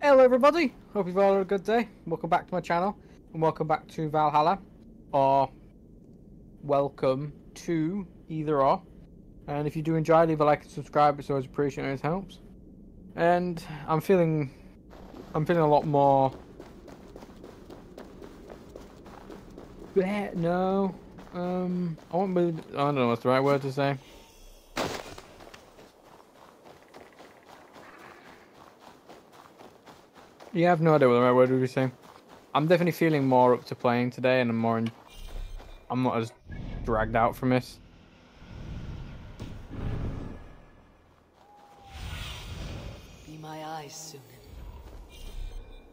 Hello everybody, hope you've all had a good day. Welcome back to my channel, and welcome back to Valhalla, or welcome to either or. And if you do enjoy, leave a like and subscribe, it's always appreciated, it helps. And I'm feeling, I'm feeling a lot more... No, um, I won't be, I don't know what's the right word to say. Yeah, I have no idea what the right word would be saying. I'm definitely feeling more up to playing today, and I'm more. In... I'm not as dragged out from this. Be my eyes soon.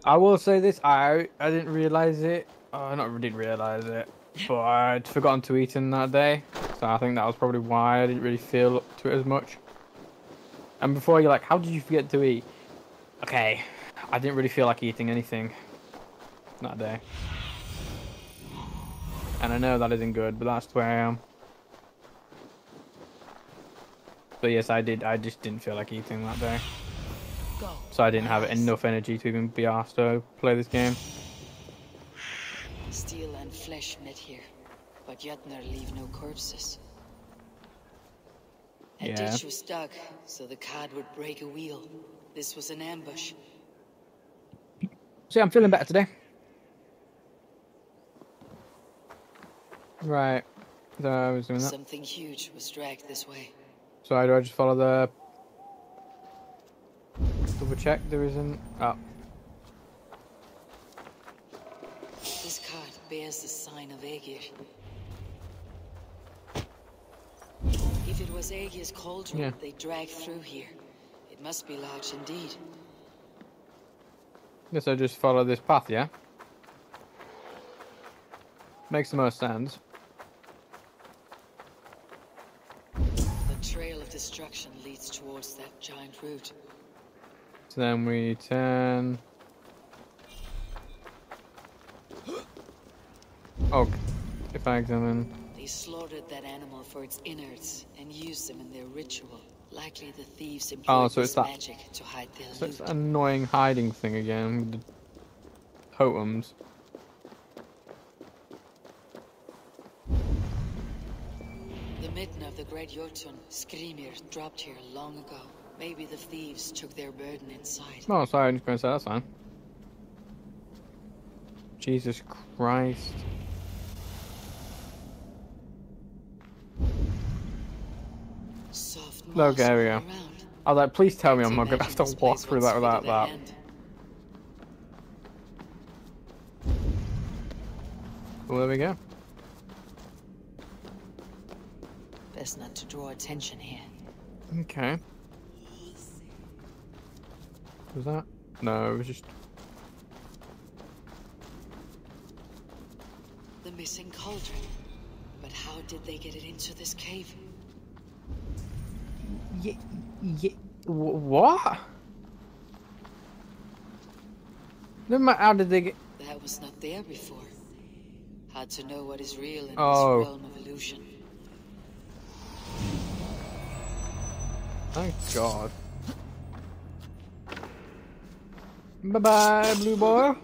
I will say this: I I didn't realize it. Oh, not didn't realize it, but I'd forgotten to eat in that day, so I think that was probably why I didn't really feel up to it as much. And before you're like, how did you forget to eat? Okay, I didn't really feel like eating anything that day. And I know that isn't good, but that's where I am. But yes, I did. I just didn't feel like eating that day. So I didn't have enough energy to even be asked to play this game. Steel and flesh met here, but Jötnar leave no corpses. A Yeah. ditch was dug, so the card would break a wheel. This was an ambush. See, I'm feeling better today. Right. So I was doing that. Something huge was dragged this way. So do I just follow the double check? There isn't. Oh, This card bears the sign of Aegir. If it was Aegir's cauldron Yeah. they dragged through here, it must be large indeed. Guess I just follow this path. Yeah. Makes the most sense. The trail of destruction leads towards that giant root. So then we turn. Oh, if I examine. They slaughtered that animal for its innards and used them in their ritual. Likely the thieves oh, employed Oh, so it's that- magic to hide their So it's loot. annoying hiding thing again. with The totems. The midden of the Great Jotun, Skrymir, dropped here long ago. Maybe the thieves took their burden inside. Oh, sorry, I'm just going to say that's fine. Jesus Christ. Moss there we go. I was like, please tell me I'm going to have to walk through that without fit in a that. Well, there we go. Best not to draw attention here. Okay. Was that? No, it was just. The missing cauldron. But how did they get it into this cave? Yeah. What? No matter how did they get. That was not there before. Hard to know what is real in Oh. this realm of illusion. Thank God. Bye bye, blue boy. I'm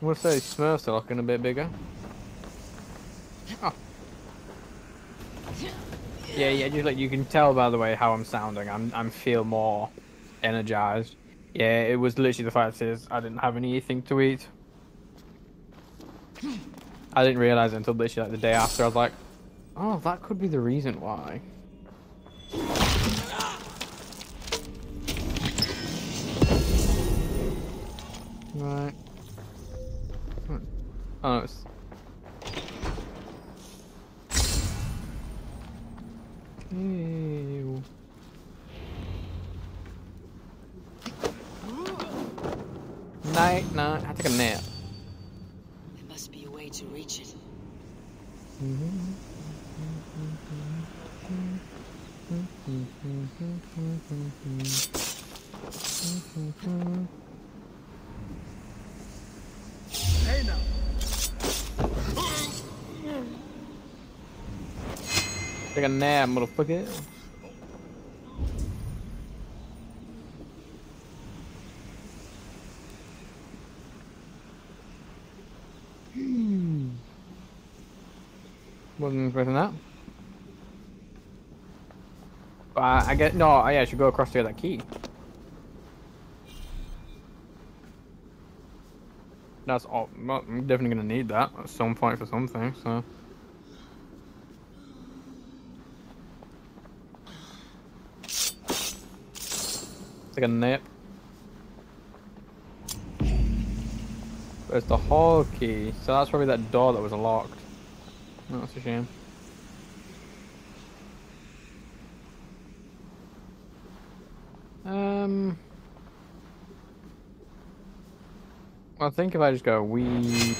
gonna say Smurfs are looking a bit bigger. Yeah, yeah, just like you can tell by the way how I'm sounding, I'm I'm feel more energized. Yeah, it was literally the fact is I didn't have anything to eat. I didn't realize until literally like the day after. I was like, oh, that could be the reason why. Right. Hmm. Oh, it's... Ew. Night, night. I take a nap. There must be a way to reach it. Mm-hmm. Mm-hmm. Mm-hmm. Take a nap, motherfucker. Hmm. Wasn't expecting that. Uh, I guess, no, oh, yeah, I should go across to get that key. That's all, I'm definitely gonna need that at some point for something, so. Take a nap. There's the hall key, so that's probably that door that was locked. Oh, that's a shame. Um, I think if I just go we.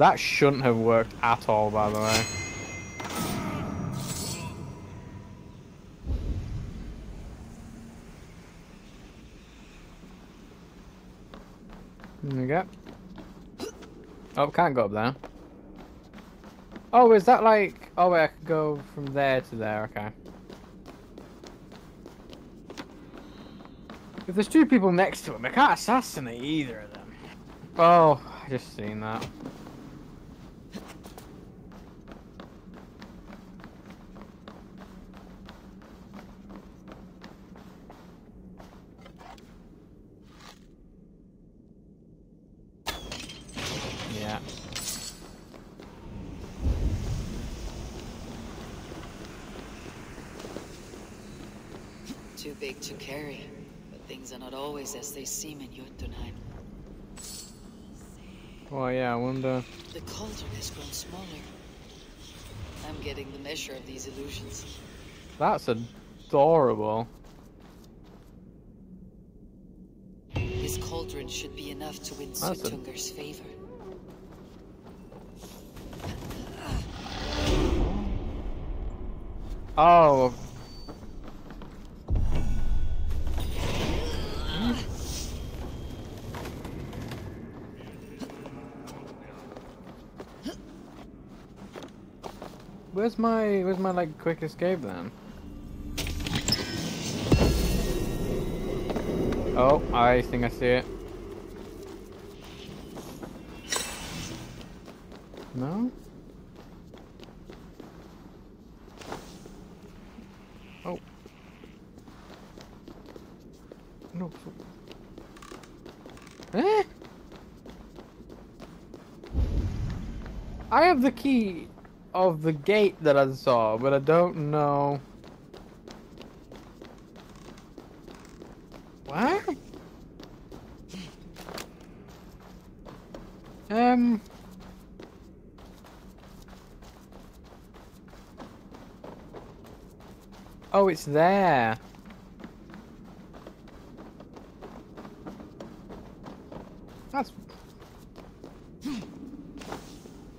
That shouldn't have worked at all, by the way. There we go. Oh, can't go up there. Oh, is that like... Oh, wait, I could go from there to there, okay. If there's two people next to him, I can't assassinate either of them. Oh, I just seen that. Yeah. Too big to carry. But things are not always as they seem in Jotunheim. Well, yeah, I wonder... The cauldron has grown smaller. I'm getting the measure of these illusions. That's adorable. This cauldron should be enough to win Suttungr's favor. Oh. Where's my where's my like quick escape then? Oh, I think I see it. No? Oh. No. Eh? I have the key of the gate that I saw, but I don't know. What? Um. Oh, it's there. That's.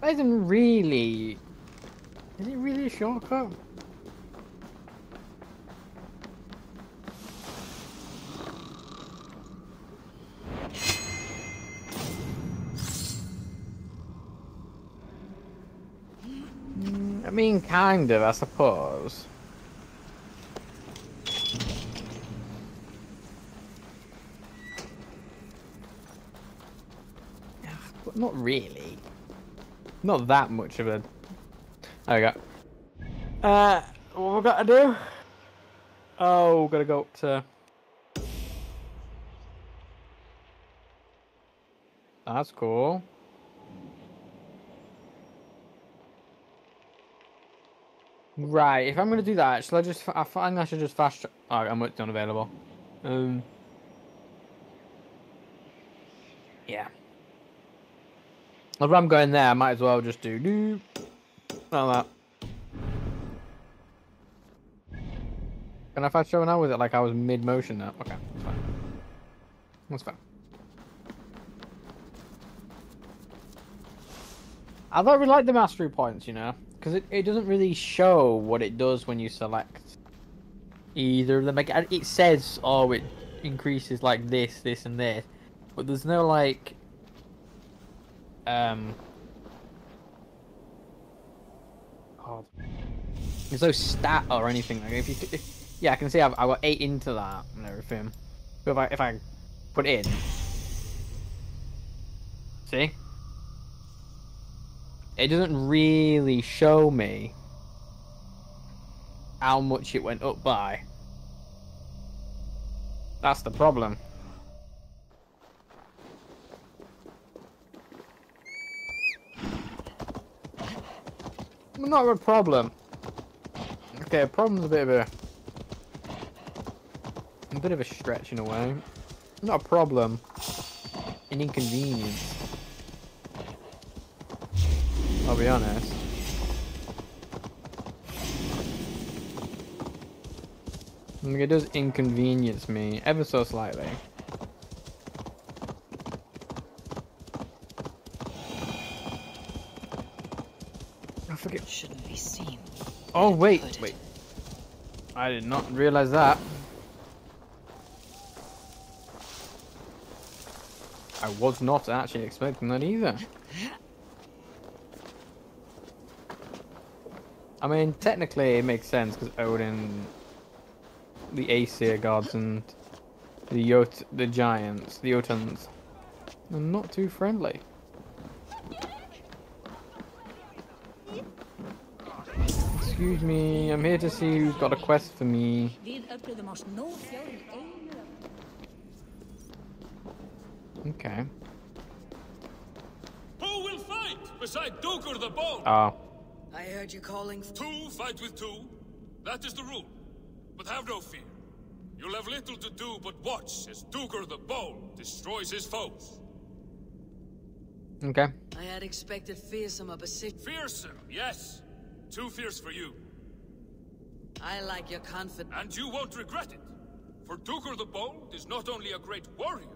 That isn't really. Mm, I mean, kind of, I suppose. But not really. Not that much of a. Uh, what we got to do? Oh, gotta go up to. That's cool. Right, if I'm gonna do that, shall I just? I find I should just fast. Oh, I'm it's unavailable. Um. Yeah. If I'm going there, I might as well just do do like that. Can I fast travel now? Was it like I was mid motion now? Okay, that's fine. That's fine. I don't really like the mastery points, you know, because it, it doesn't really show what it does when you select either of them. Like it says, oh, it increases like this, this, and this, but there's no like um God. There's no stat or anything like if you if, yeah I can see I've, I got eight into that and everything But if I if I put in, see, it doesn't really show me how much it went up by. That's the problem. Not a problem. Okay, a problem's a bit of a a bit of a stretch in a way. Not a problem. An inconvenience. I'll be honest. I mean, it does inconvenience me ever so slightly. I forget. Shouldn't be seen. Oh wait, to put it. wait. I did not realize that. Was not actually expecting that either. I mean, technically it makes sense because Odin, the Aesir gods, and the Jot, the giants, the Jotuns, are not too friendly. Excuse me, I'm here to see who's got a quest for me. Okay. Who will fight beside Duker the Bold? Oh, I heard you calling. Two fight with two. That is the rule. But have no fear. You'll have little to do but watch as Duker the Bold destroys his foes. okay. I had expected fearsome opposition. Fearsome, yes. Too fierce for you. I like your confidence. And you won't regret it. For Duker the Bold is not only a great warrior,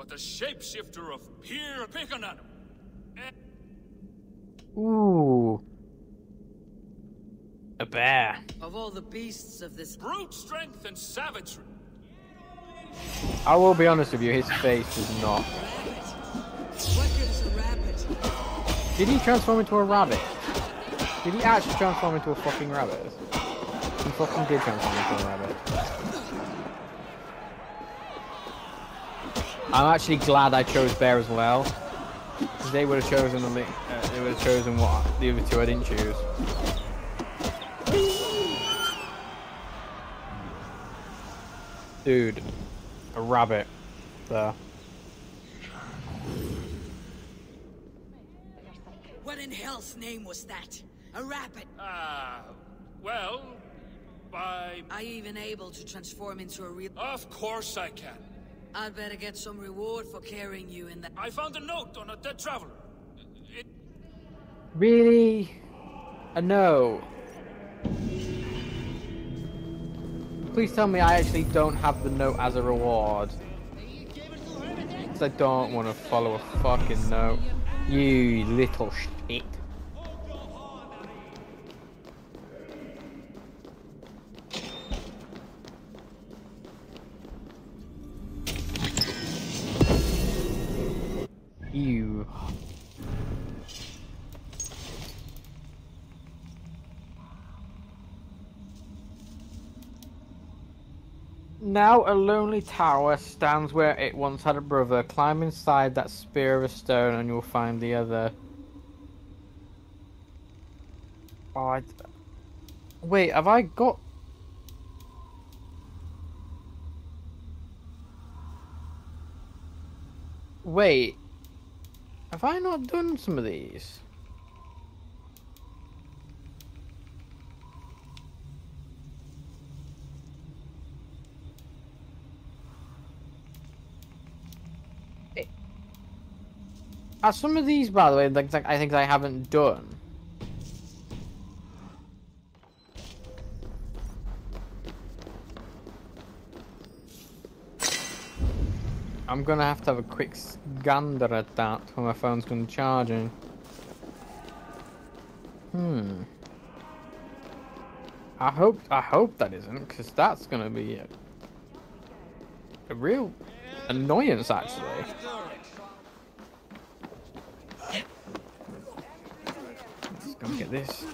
but the shapeshifter of pure Picanano. Ooh. A bear. Of all the beasts of this Brute strength and savagery. I will be honest with you, his face is not. rabbit. What good is a rabbit? Did he transform into a rabbit? Did he actually transform into a fucking rabbit? He fucking did transform into a rabbit. I'm actually glad I chose bear as well. 'cause They would have chosen the uh, they would have chosen what the other two I didn't choose. Dude, a rabbit. There. What in hell's name was that? A rabbit? Ah, well, by... Are you even able to transform into a real? Of course I can. I'd better get some reward for carrying you in that. I found a note on a dead traveler. It... Really? A no. Please tell me I actually don't have the note as a reward. Because I don't want to follow a fucking note. You little shit. You. Now a lonely tower stands where it once had a brother. Climb inside that spear of a stone and you'll find the other. Oh, I... Wait, have I got... Wait. Have I not done some of these? Eh. Are some of these, by the way, like, like I think I haven't done? I'm gonna have to have a quick gander at that when my phone's gonna charging. Hmm. I hope I hope that isn't, because that's gonna be a, a real annoyance actually. Let's go get this.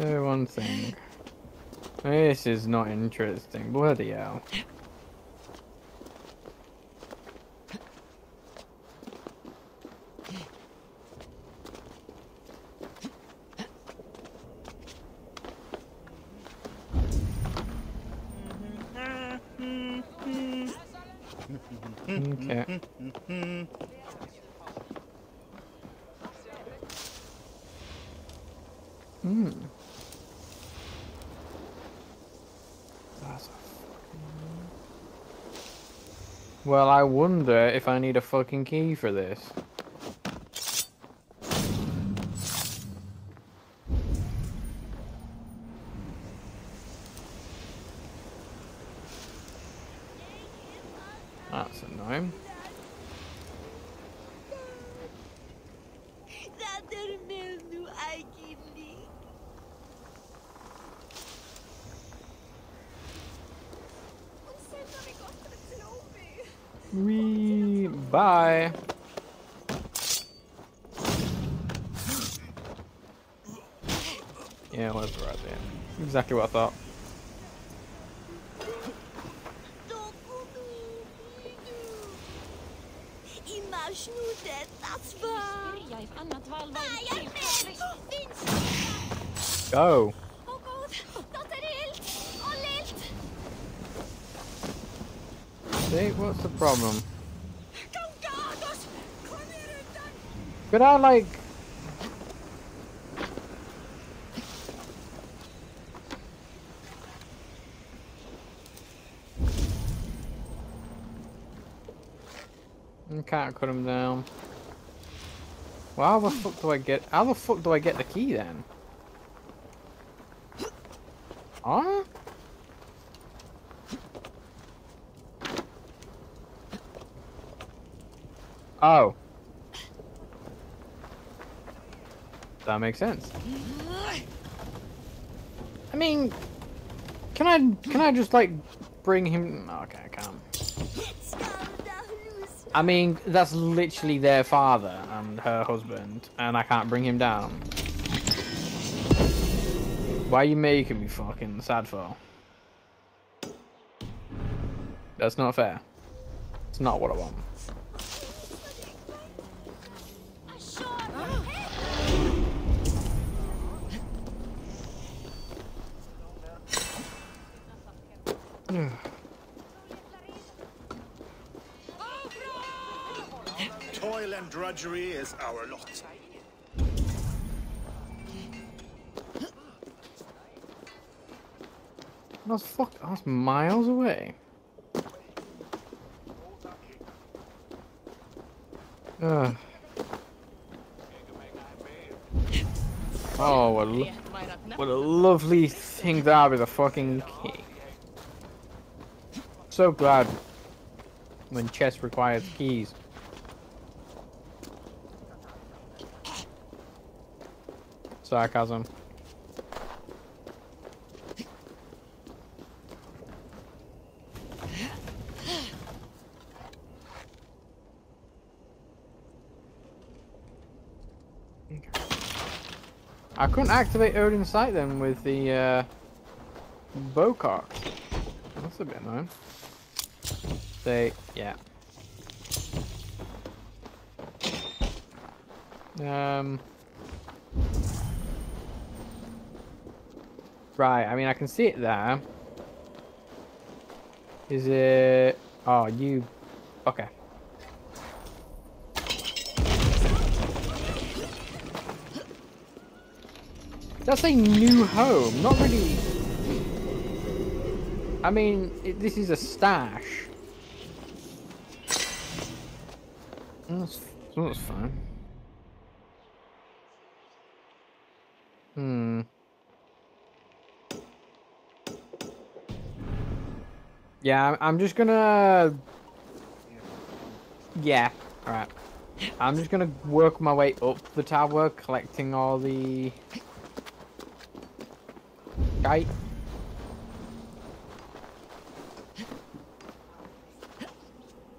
Say one thing. This is not interesting. Bloody hell. Okay. Hmm. That's a fucking... Well, I wonder if I need a fucking key for this. Could I like? I can't cut him down. Well, how the fuck do I get? How the fuck do I get the key then? Huh? Oh. That makes sense. I mean, can I can I just like bring him? Okay, I can't. I mean, that's literally their father and her husband, and I can't bring him down. Why are you making me fucking sad for? That's not fair. It's not what I want. That's miles away. Ugh. Oh, what a, what a lovely thing that with a fucking key. So glad when chess requires keys. Sarcasm. I couldn't activate Odin's sight then with the uh. That's a bit annoying. They, yeah. Um. Right, I mean, I can see it there. Is it... Oh, you... Okay. That's a new home, not really... I mean, it, this is a stash. That's, that's fine. Hmm. Yeah, I'm- just gonna... Yeah, alright. I'm just gonna work my way up the tower, collecting all the... Kite.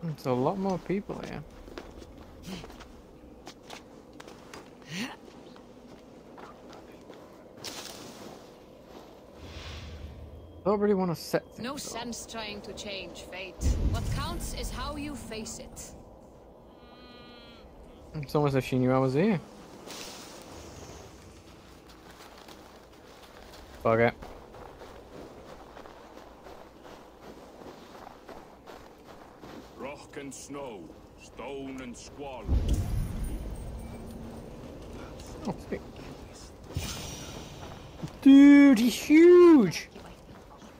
There's a lot more people here. don't really want to set. No things up. sense trying to change fate. What counts is how you face it. It's almost as if she knew I was here. Fuck it. Rock and snow, stone and squall. Oh. Dude, he's huge!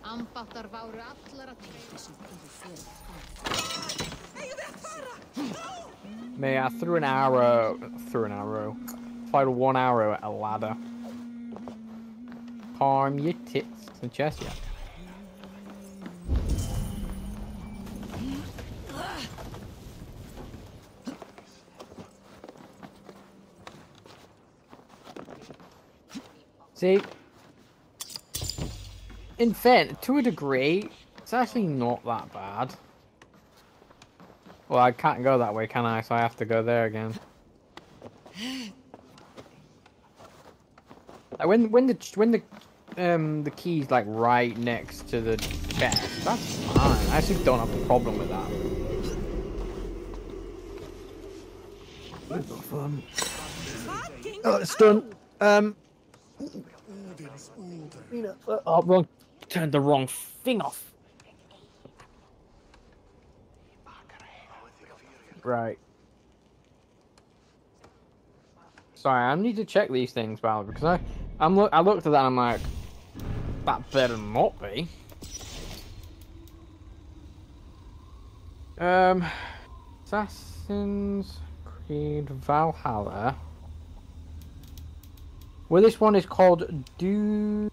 Ambáttar váru allar að treyta sem þú fyrir. Me, I threw an arrow. Threw an arrow. Fired one arrow at a ladder. Palm your tits the chest, yeah. See, in fact, to a degree, it's actually not that bad. Well, I can't go that way, can I? So I have to go there again. Like when when the when the um the key's like right next to the chest, that's fine. I actually don't have a problem with that. Oh, it's done. Um. Uh, oh, wrong. Turned the wrong thing off. Right. Sorry, I need to check these things, Val, because I, I'm look, I looked at that and I'm like, that better not be. Um, Assassin's Creed Valhalla. Well, this one is called Do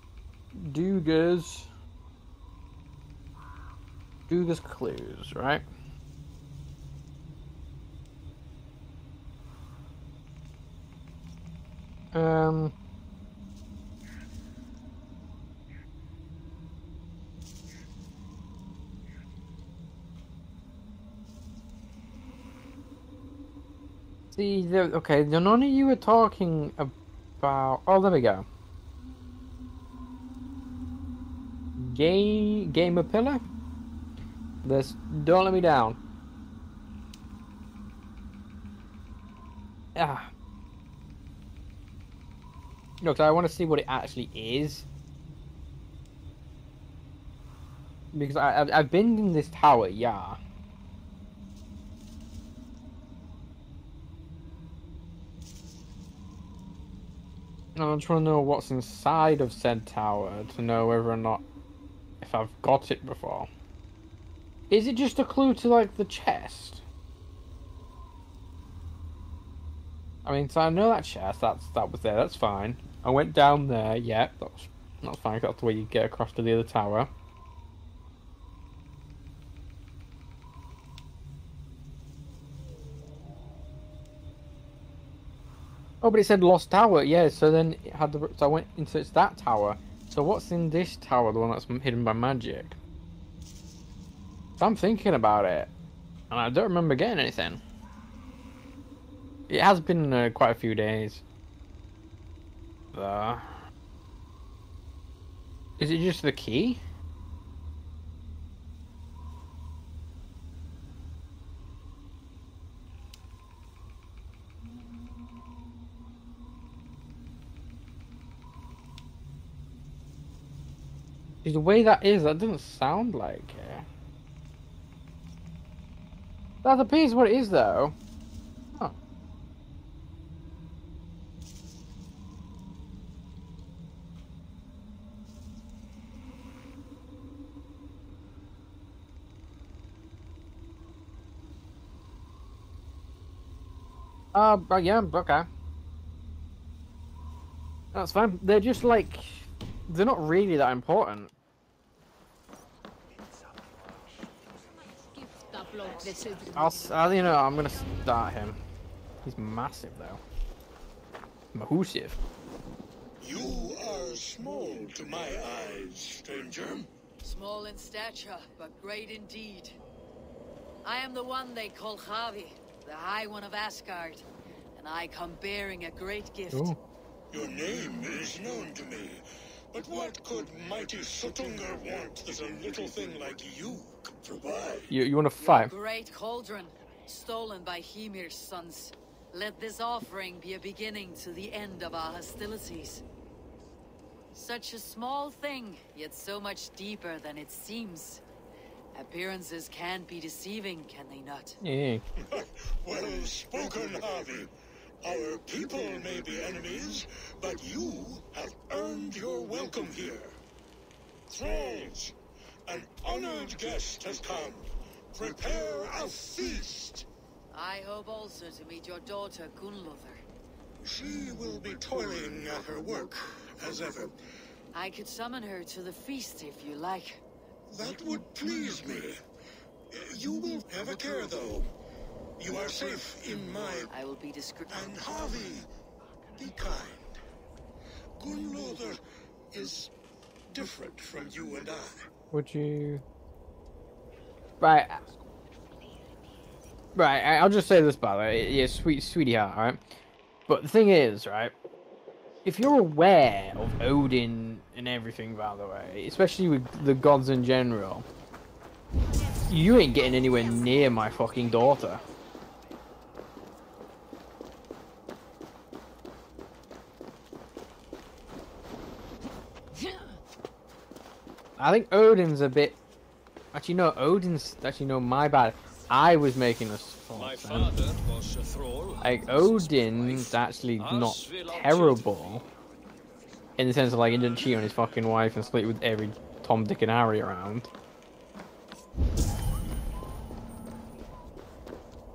Dugas Dugas Clues, right? Um. The, okay, the none of you were talking about. Oh, there we go. Gay gamer pillar. This don't let me down. Ah, Look, I want to see what it actually is. Because I, I've been in this tower, yeah. And I'm trying to know what's inside of said tower to know whether or not if I've got it before. Is it just a clue to like the chest? I mean, so I know that chest. That's that was there. That's fine. I went down there. Yeah, that's that's fine. That's the way you get across to the other tower. Oh, but it said lost tower. Yeah, so then it had the. So I went into it's that tower. So what's in this tower? The one that's hidden by magic. I'm thinking about it, and I don't remember getting anything. It has been uh, quite a few days. Uh, is it just the key? The way that is, that doesn't sound like it. That appears what it is, though. Huh. Uh, but yeah, okay. That's fine. They're just like, they're not really that important. Skipta blóð við. I'll, s- I'll, you know, I'm gonna start him. He's massive though. Mahusive. You are small to my eyes, stranger. Small in stature, but great indeed. I am the one they call Havi, the High One of Asgard, and I come bearing a great gift. Ooh. Your name is known to me, But what could mighty Suttungr want that a little thing like you could provide? You you want to fight? Great cauldron, stolen by Hymir's sons. Let this offering be a beginning to the end of our hostilities. Such a small thing, yet so much deeper than it seems. Appearances can be deceiving, can they not? Yeah. well spoken, Havi. Our people may be enemies, but you have earned your welcome here. Thralls, an honored guest has come. Prepare a feast. I hope also to meet your daughter, Gunnlodr. She will be toiling at her work, as ever. I could summon her to the feast if you like. That would please me. You will have a care, though. You are safe in my... I will be discreet. And Havi, be kind. Gunnlodr is different from you and I. Would you? Right. Right. I'll just say this by the way. Yeah, sweet, sweetie heart. Right. But the thing is, right. If you're aware of Odin and everything, by the way, especially with the gods in general, you ain't getting anywhere near my fucking daughter. I think Odin's a bit. Actually, no. Odin's actually no. My bad. I was making this oh, My false sense. father was a thrall. Like Odin's actually not terrible. In the sense of like he didn't cheat on his fucking wife and sleep with every Tom, Dick, and Harry around.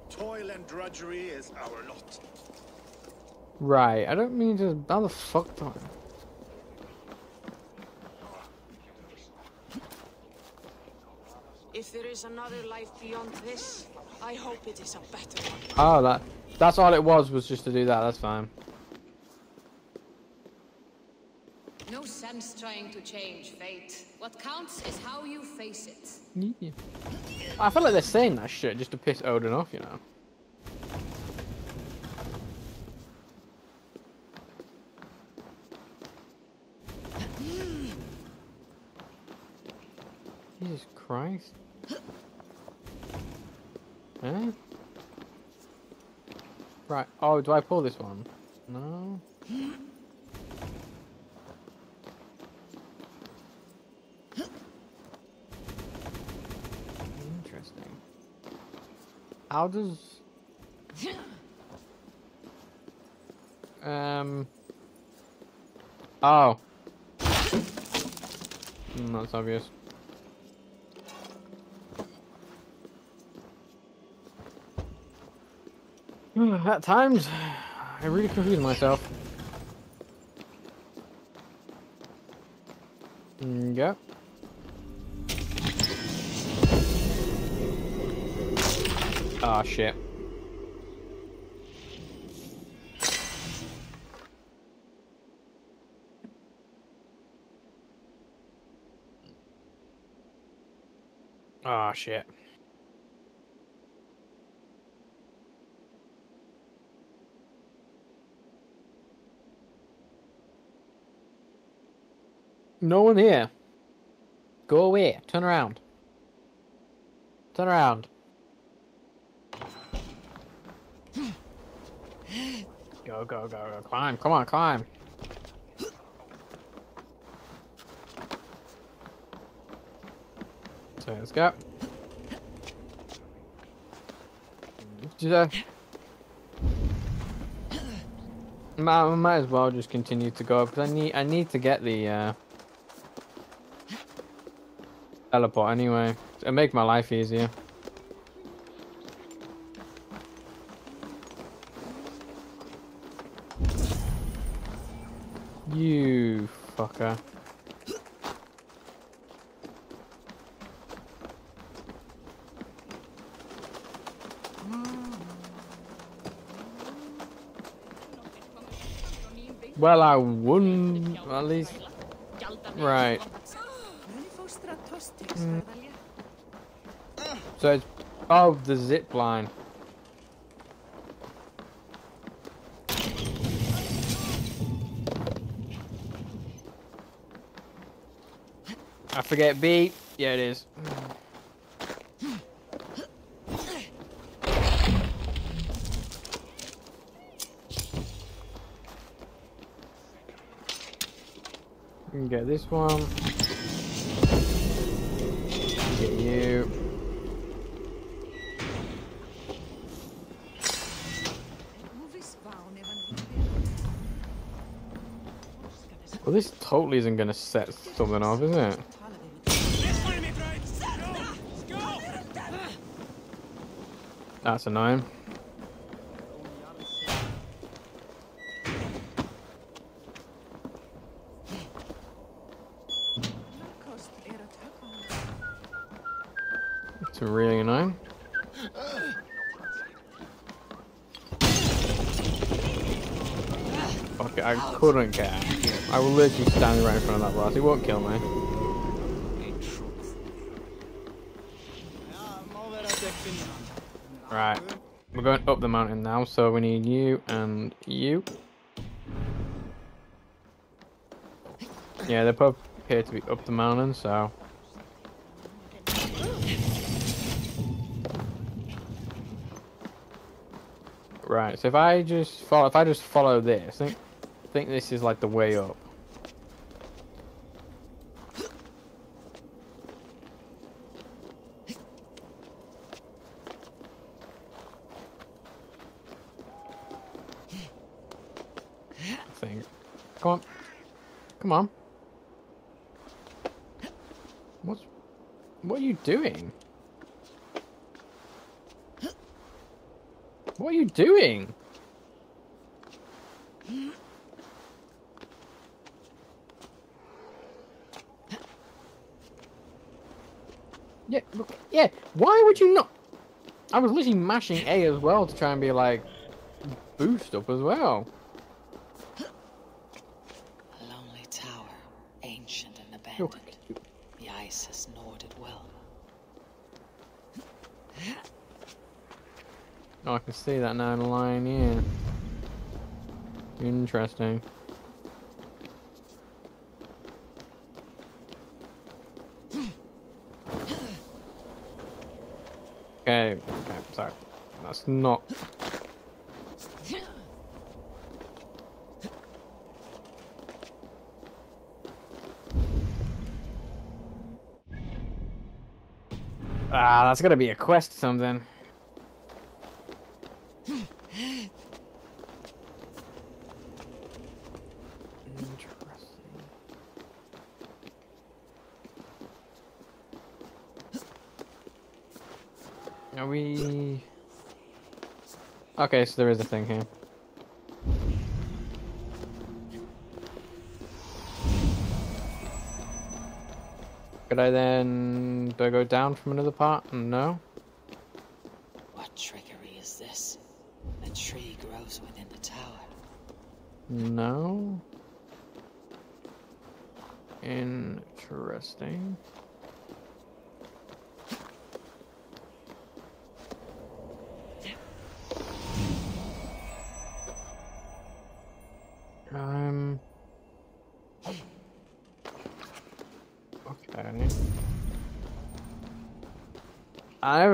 Toil and drudgery is our lot. Right. I don't mean to. How the fuck do I? If there is another life beyond this, I hope it is a better one. Oh, that. That's all it was. Was just to do that. That's fine. No sense trying to change fate. What counts is how you face it. Yeah. I feel like they're saying that shit just to piss Odin off, you know. Jesus Christ. Huh? Right. Oh, do I pull this one? No. Interesting. How does um Oh. Mm, that's obvious. At times, I really confuse myself. Mm, Yeah. Ah, shit. Ah, shit. No one here. Go away. Turn around. Turn around. Go, go, go, go. Climb. Come on, climb. So let's go. Just, uh, might, might as well just continue to go because I need I need to get the uh, teleport anyway. It'll make my life easier. You fucker. Well, I wouldn't, at least. Right. So it's oh the zip line. I forget B. Yeah, it is. Get this one. Totally isn't going to set something off, is it? That's annoying. Couldn't care. I will literally stand right in front of that boss. He won't kill me. Right. We're going up the mountain now, so we need you and you. Yeah, they both appear to be up the mountain, so... Right, so if I just follow, if I just follow this, I think, think this is like the way up. Think. Come on. Come on. What's... What are you doing? What are you doing? Yeah, look, yeah, why would you not? I was literally mashing A as well to try and be like, boost up as well. A lonely tower, ancient and abandoned. The ice has gnawed it well. Oh, I can see that now in the line, yeah. Interesting. Okay, okay, sorry. That's not... Ah, that's gotta be a quest something. Interesting. Are we... Okay, so there is a thing here. Could I then... Do I go down from another part? No? What trickery is this? A tree grows within the tower. No? Interesting.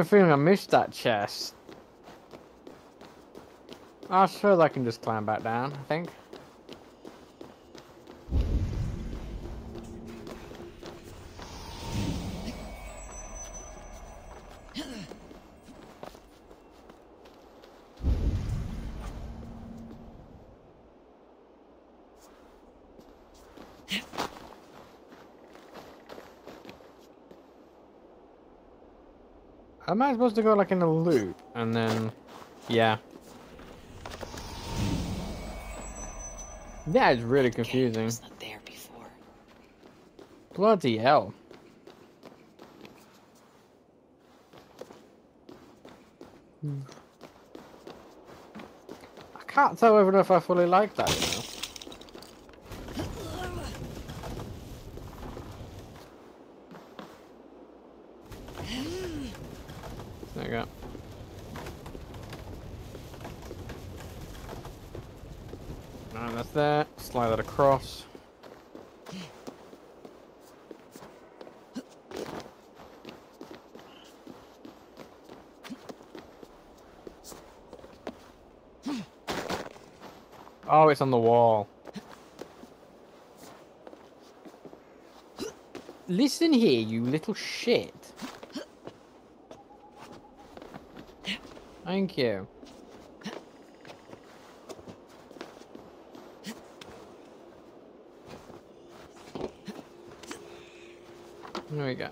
Feeling I missed that chest. I suppose I can just climb back down, I think. Am I supposed to go like in a loop and then, yeah. That is really confusing. was not there before. Bloody hell. I can't tell whether or not if I fully like that, you got. Alright, that's that. Slide that across. Oh, it's on the wall. Listen here, you little shit. Thank you. There we go.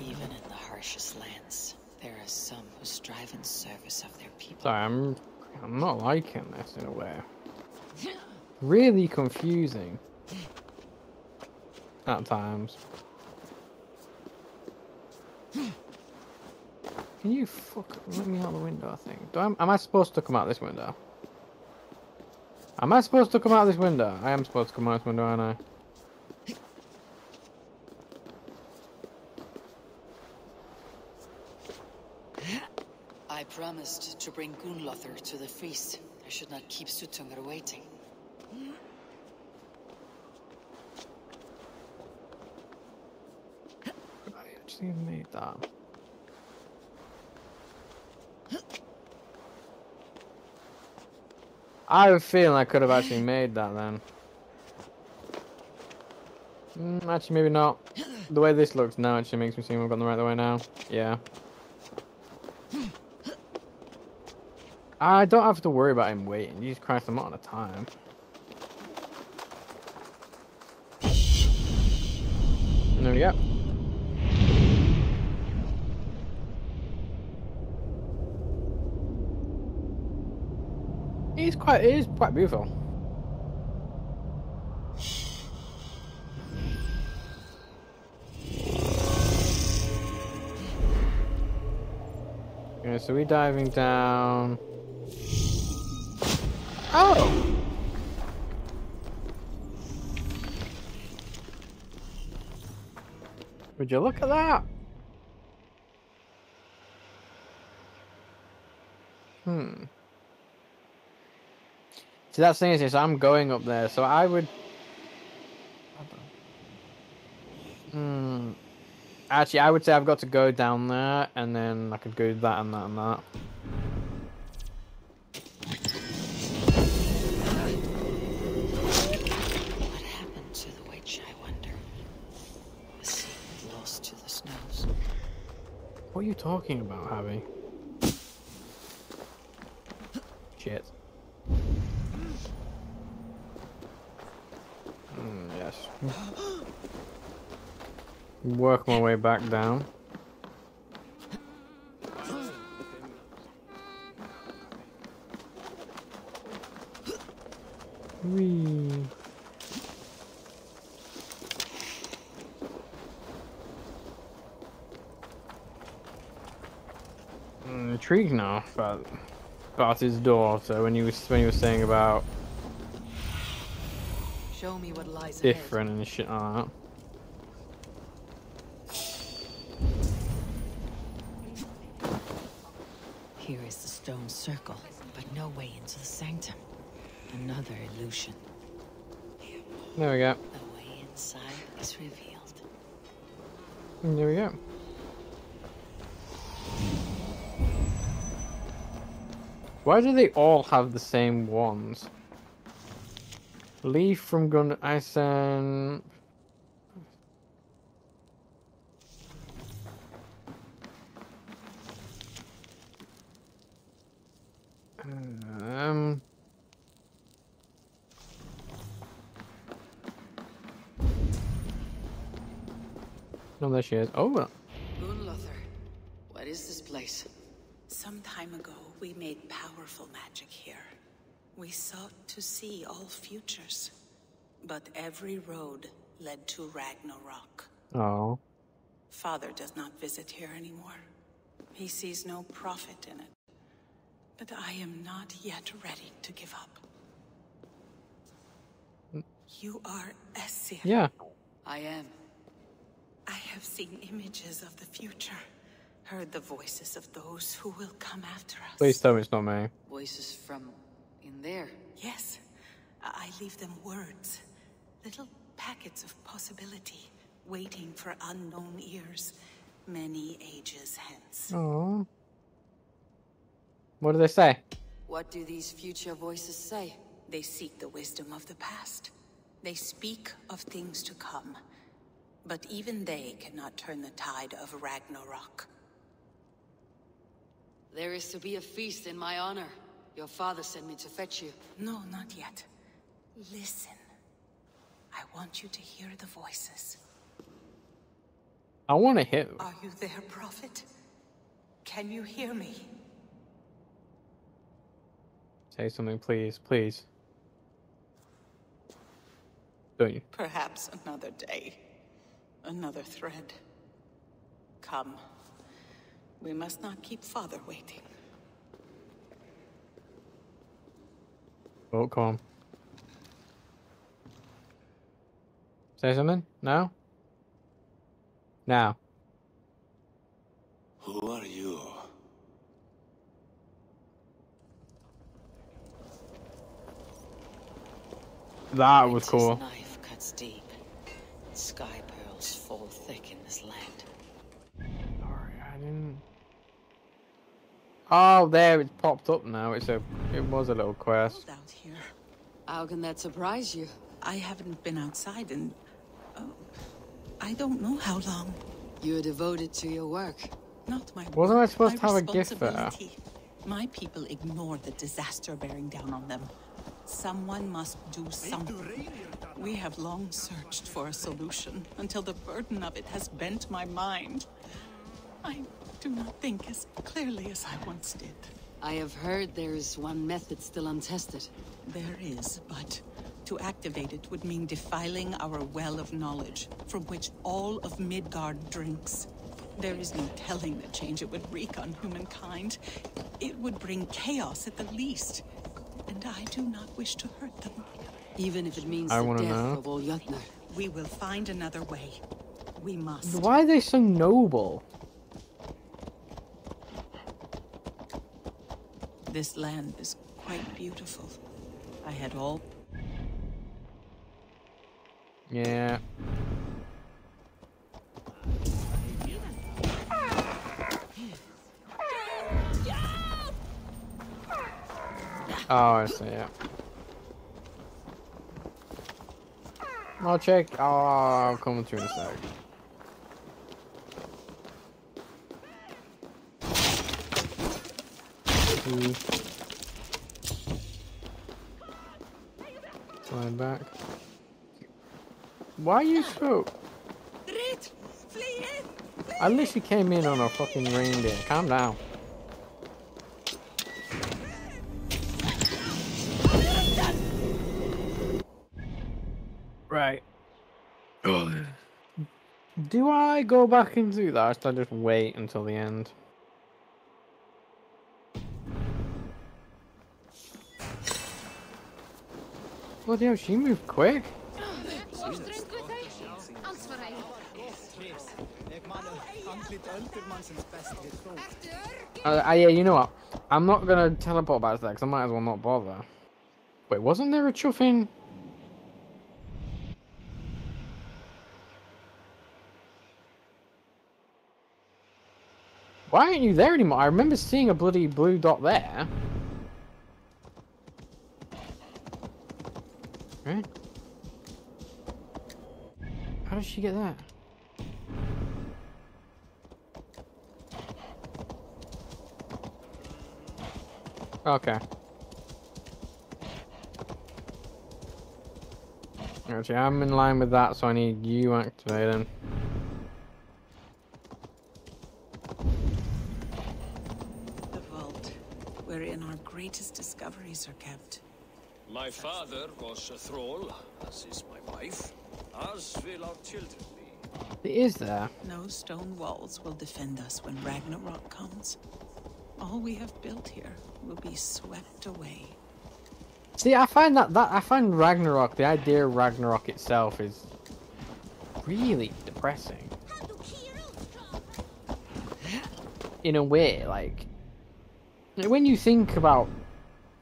Even in the harshest lands, there are some who strive in service of their people. Sorry, I'm not liking this in a way. Really confusing. At times. Can you fuck let me out the window, I think. Do I, am I supposed to come out this window? Am I supposed to come out this window? I am supposed to come out this window, aren't I? I promised to bring Gunnlodr to the feast. I should not keep Suttungr waiting. I actually made that. I have a feeling I could have actually made that then. Mm, actually, maybe not. The way this looks now actually makes me seem I've gone the right way now. Yeah. I don't have to worry about him waiting. Jesus Christ, I'm not on a time. There we go. It's quite, it is quite beautiful. Okay, so we're diving down. Oh! Would you look at that? Hmm. See, that's the thing is, I'm going up there, so I would. Hmm. Actually, I would say I've got to go down there, and then I could go that and that and that. What are you talking about, Havi? Shit. Mm, yes. Work my way back down. Whee. I'm intrigued now about about his daughter when you was when you were saying about Show me what lies different and shit like that. Here is the stone circle, but no way into the sanctum. Another illusion. There we go. The way inside is revealed. There we go. Why do they all have the same ones? Leaf from Gun Isen. Um. No, there she is. Oh, well. Gunnlodr, what is this place? Some time ago, we made powerful magic here. We sought to see all futures. But every road led to Ragnarok. Oh. Father does not visit here anymore. He sees no profit in it. But I am not yet ready to give up. You are Aesir. Yeah. I am. I have seen images of the future. Heard the voices of those who will come after us. Please tell me it's not me. Voices from in there. Yes. I I leave them words. Little Packets of possibility, waiting for unknown ears, many ages hence. Oh. What do they say? What do these future voices say? They seek the wisdom of the past. They speak of things to come. But even they cannot turn the tide of Ragnarok. There is to be a feast in my honor. Your father sent me to fetch you. No, not yet. Listen. I want you to hear the voices. I want to hear. Are you there, Prophet? Can you hear me? Say something, please, please. Don't you? Perhaps another day. Another thread. Come. We must not keep father waiting. Oh, calm. Say something? No? Now. Who are you? That was Righteous cool. knife cuts deep. Sky pearls fall thick in this land. Sorry, I didn't. Oh, there it's popped up now. It's a. It was a little quest. Out here. How can that surprise you? I haven't been outside in. Oh, I don't know how long. You're devoted to your work. Not my. Wasn't I supposed my to have a gift there? responsibility. My people ignore the disaster bearing down on them. Someone must do something. We have long searched for a solution until the burden of it has bent my mind. I do not think as clearly as I once did. I have heard there is one method still untested. There is, but to activate it would mean defiling our well of knowledge, from which all of Midgard drinks. There is no telling the change it would wreak on humankind. It would bring chaos at the least, and I do not wish to hurt them. Even if it means I the wanna death know. of all Jötnar. We will find another way. We must. Why are they so noble? This land is quite beautiful. I had all Yeah. Oh, I see, yeah. I'll check. Oh, I'll come through in a sec. Slide back. Why are you so... Rit! Flee in! I literally came in on a fucking reindeer. Calm down. Right. Oh, do I go back and do that, or should I just wait until the end? Bloody hell, she moved quick. Uh, uh, yeah, you know what? I'm not gonna teleport back to that because I might as well not bother. Wait, wasn't there a chuffing? Why aren't you there anymore? I remember seeing a bloody blue dot there. Right? How did she get that? Okay. Actually, I'm in line with that, so I need you activating. the vault, wherein our greatest discoveries are kept. My father was a thrall, as is my wife, as will our children be. It is there. No stone walls will defend us when Ragnarok comes. All we have built here will be swept away. See, I find that that I find Ragnarok, the idea of Ragnarok itself, is really depressing. In a way, like when you think about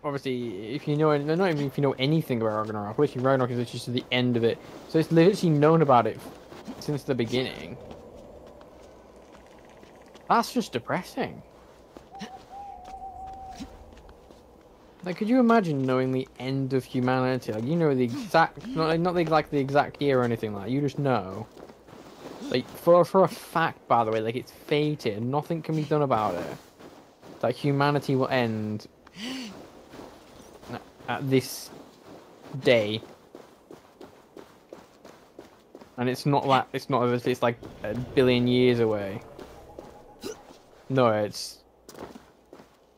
obviously, if you know, not even if you know anything about Ragnarok, literally Ragnarok is literally just the end of it. So it's literally known about it since the beginning. That's just depressing. Like, could you imagine knowing the end of humanity? Like, you know the exact, not not the, like the exact year or anything like. that. You just know. Like, for for a fact, by the way, like it's fated, nothing can be done about it. That humanity will end at this day. And it's not like it's not as if it's like a billion years away. No, it's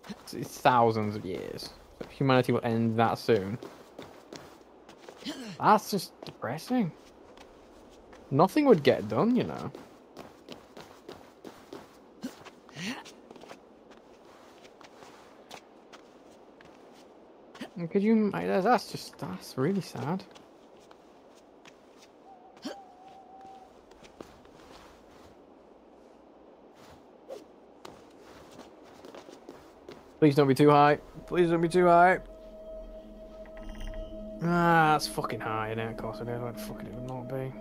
it's, it's thousands of years. Humanity will end that soon. That's just depressing. Nothing would get done, you know. Could you? That's just that's really sad. Please don't be too high. Please don't be too high. Ah, that's fucking high, isn't it? Of course it is. What fucking it would not be.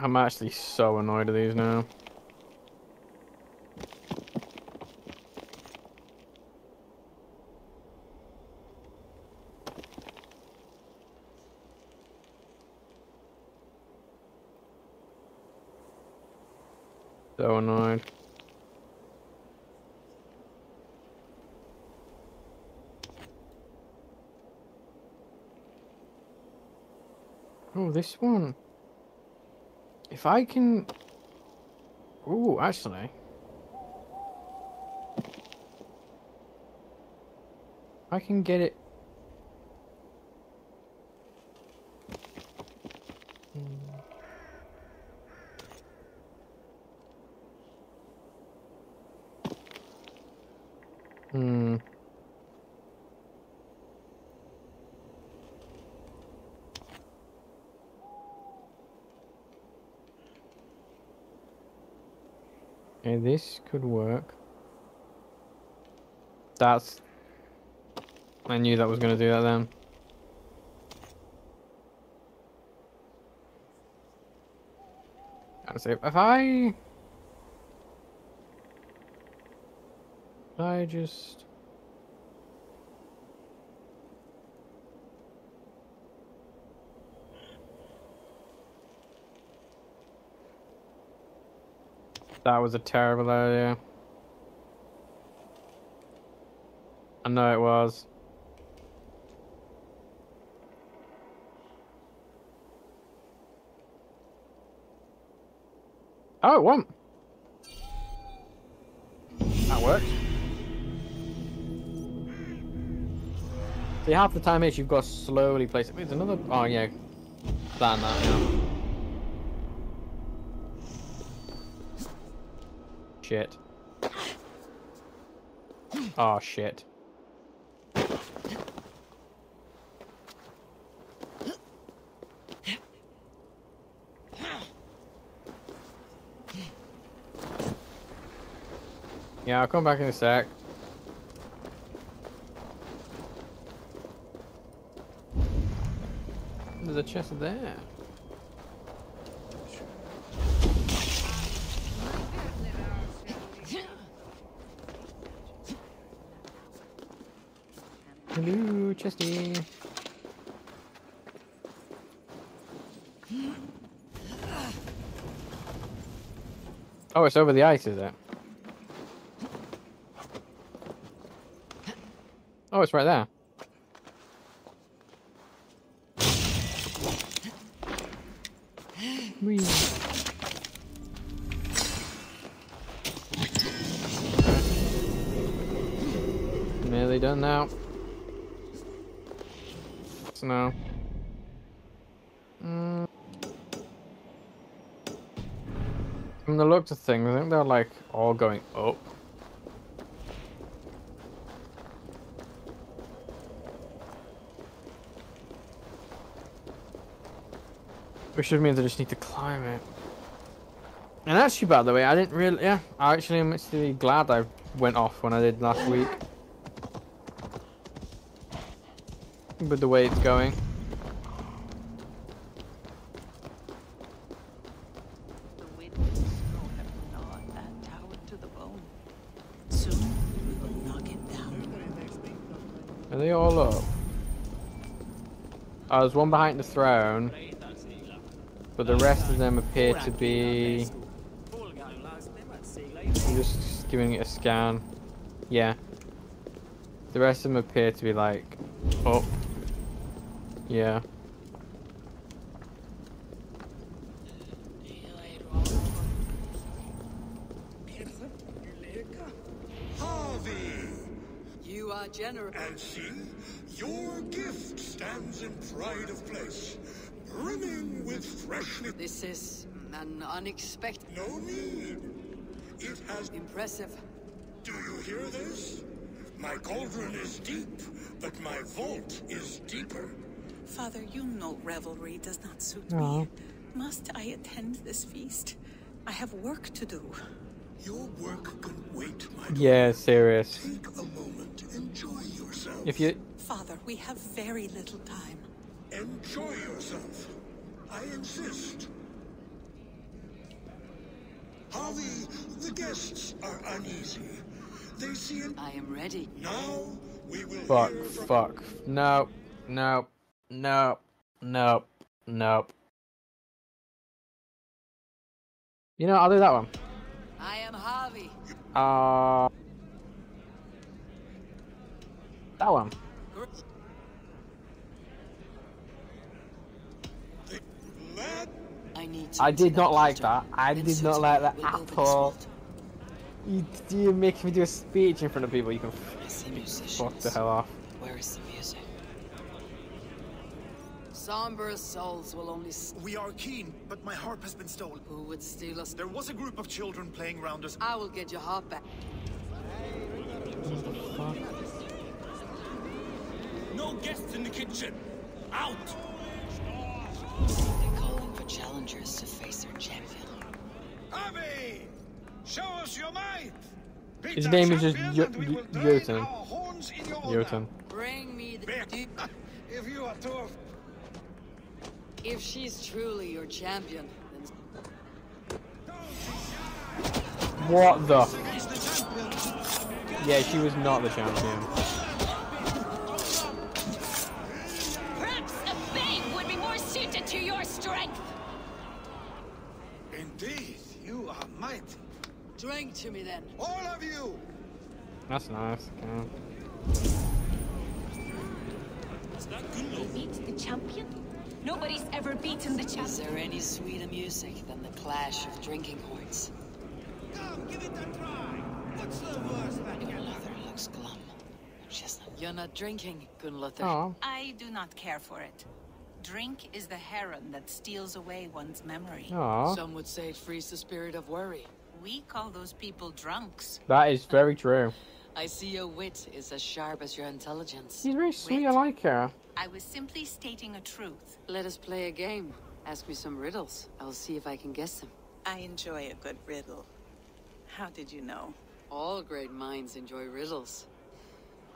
I'm actually so annoyed at these now. So annoyed. Oh, this one. If I can... Ooh, actually. I can get it... Okay, this could work. That's... I knew that was going to do that then. Gotta say, if I... I just... That was a terrible idea. I know it was. Oh, it won't. That works. See, half the time is you've got to slowly place it. There's another. Oh, yeah. And that, yeah. Shit. Oh, shit. Yeah, I'll come back in a sec. There's a chest there. Hello, Chesty. Oh, it's over the ice, is it? Oh, it's right there. So now. Mm. From the looks of things, I think they're like all going up. Which means I just need to climb it. And actually, by the way, I didn't really. Yeah, I actually am actually glad I went off when I did last week. With the way it's going. The wind and snow have gnawed that tower to the bone. Soon we will knock it down. Are they all up? Oh, there's one behind the throne. But the rest of them appear to be. I'm just giving it a scan. Yeah. The rest of them appear to be like up. Yeah. Havi! You are generous. And see, your gift stands in pride of place, brimming with freshly. This is an unexpected. No need. It has. Impressive. Do you hear this? My cauldron is deep, but my vault is deeper. Father, you know revelry does not suit Aw. me. Must I attend this feast? I have work to do. Your work can wait, my daughter. Yeah, serious. Take a moment, enjoy yourself. If you. Father, we have very little time. Enjoy yourself. I insist. Havi, the guests are uneasy. They see it. I am ready. Now we will Fuck, hear from fuck. No, no, no, no, no. You know, I'll do that one. I am Havi. Uh. That one. I need I did not like that. I did not like that at all. You, you make me do a speech in front of people. You can fuck the hell off. Where is the music? Somber souls will only. S- We are keen, but my harp has been stolen. Who would steal us? There was a group of children playing around us. I will get your heart back. No guests in the kitchen! Out! They're calling for challengers to face their champion. Havi! Show us your might! Beat His name is just champion Yo- and we Yo- will drain Jotun. our horns in your honor. Jotun. Bring me the. If you are too af- If she's truly your champion, then What the? against the champion, Yeah, she was not the champion. Perhaps a babe would be more suited to your strength. indeed, you are mighty. drink to me then. All of you! That's nice. Okay. Beat the champion? Nobody's ever beaten the Is there any sweeter music than the clash of drinking horns? Come, give it a try! What's the worst that can Gunnlodr looks glum. She's not. You're not drinking, Gunnlodr. Oh. I do not care for it. Drink is the heron that steals away one's memory. Oh. Some would say it frees the spirit of worry. We call those people drunks. That is very true. I see your wit is as sharp as your intelligence. She's very sweet. I Wit. like her. I was simply stating a truth. Let us play a game. Ask me some riddles. I will see if I can guess them. I enjoy a good riddle. How did you know? All great minds enjoy riddles.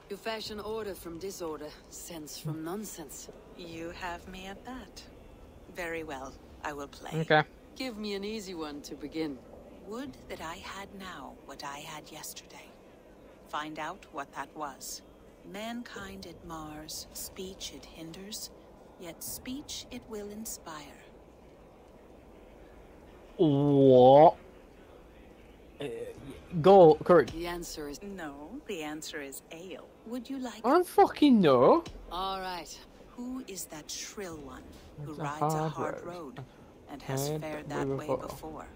You fashion order from disorder, sense from nonsense. You have me at that. Very well, I will play. Okay. Give me an easy one to begin. Would that I had now what I had yesterday. Find out what that was. Mankind it mars, speech it hinders, yet speech it will inspire. What? Uh, Go, courage. The answer is No, the answer is ale. Would you like I don't fucking no. all right. Who is that shrill one who It's rides a hard hard road. road and has Had fared that way way before. before?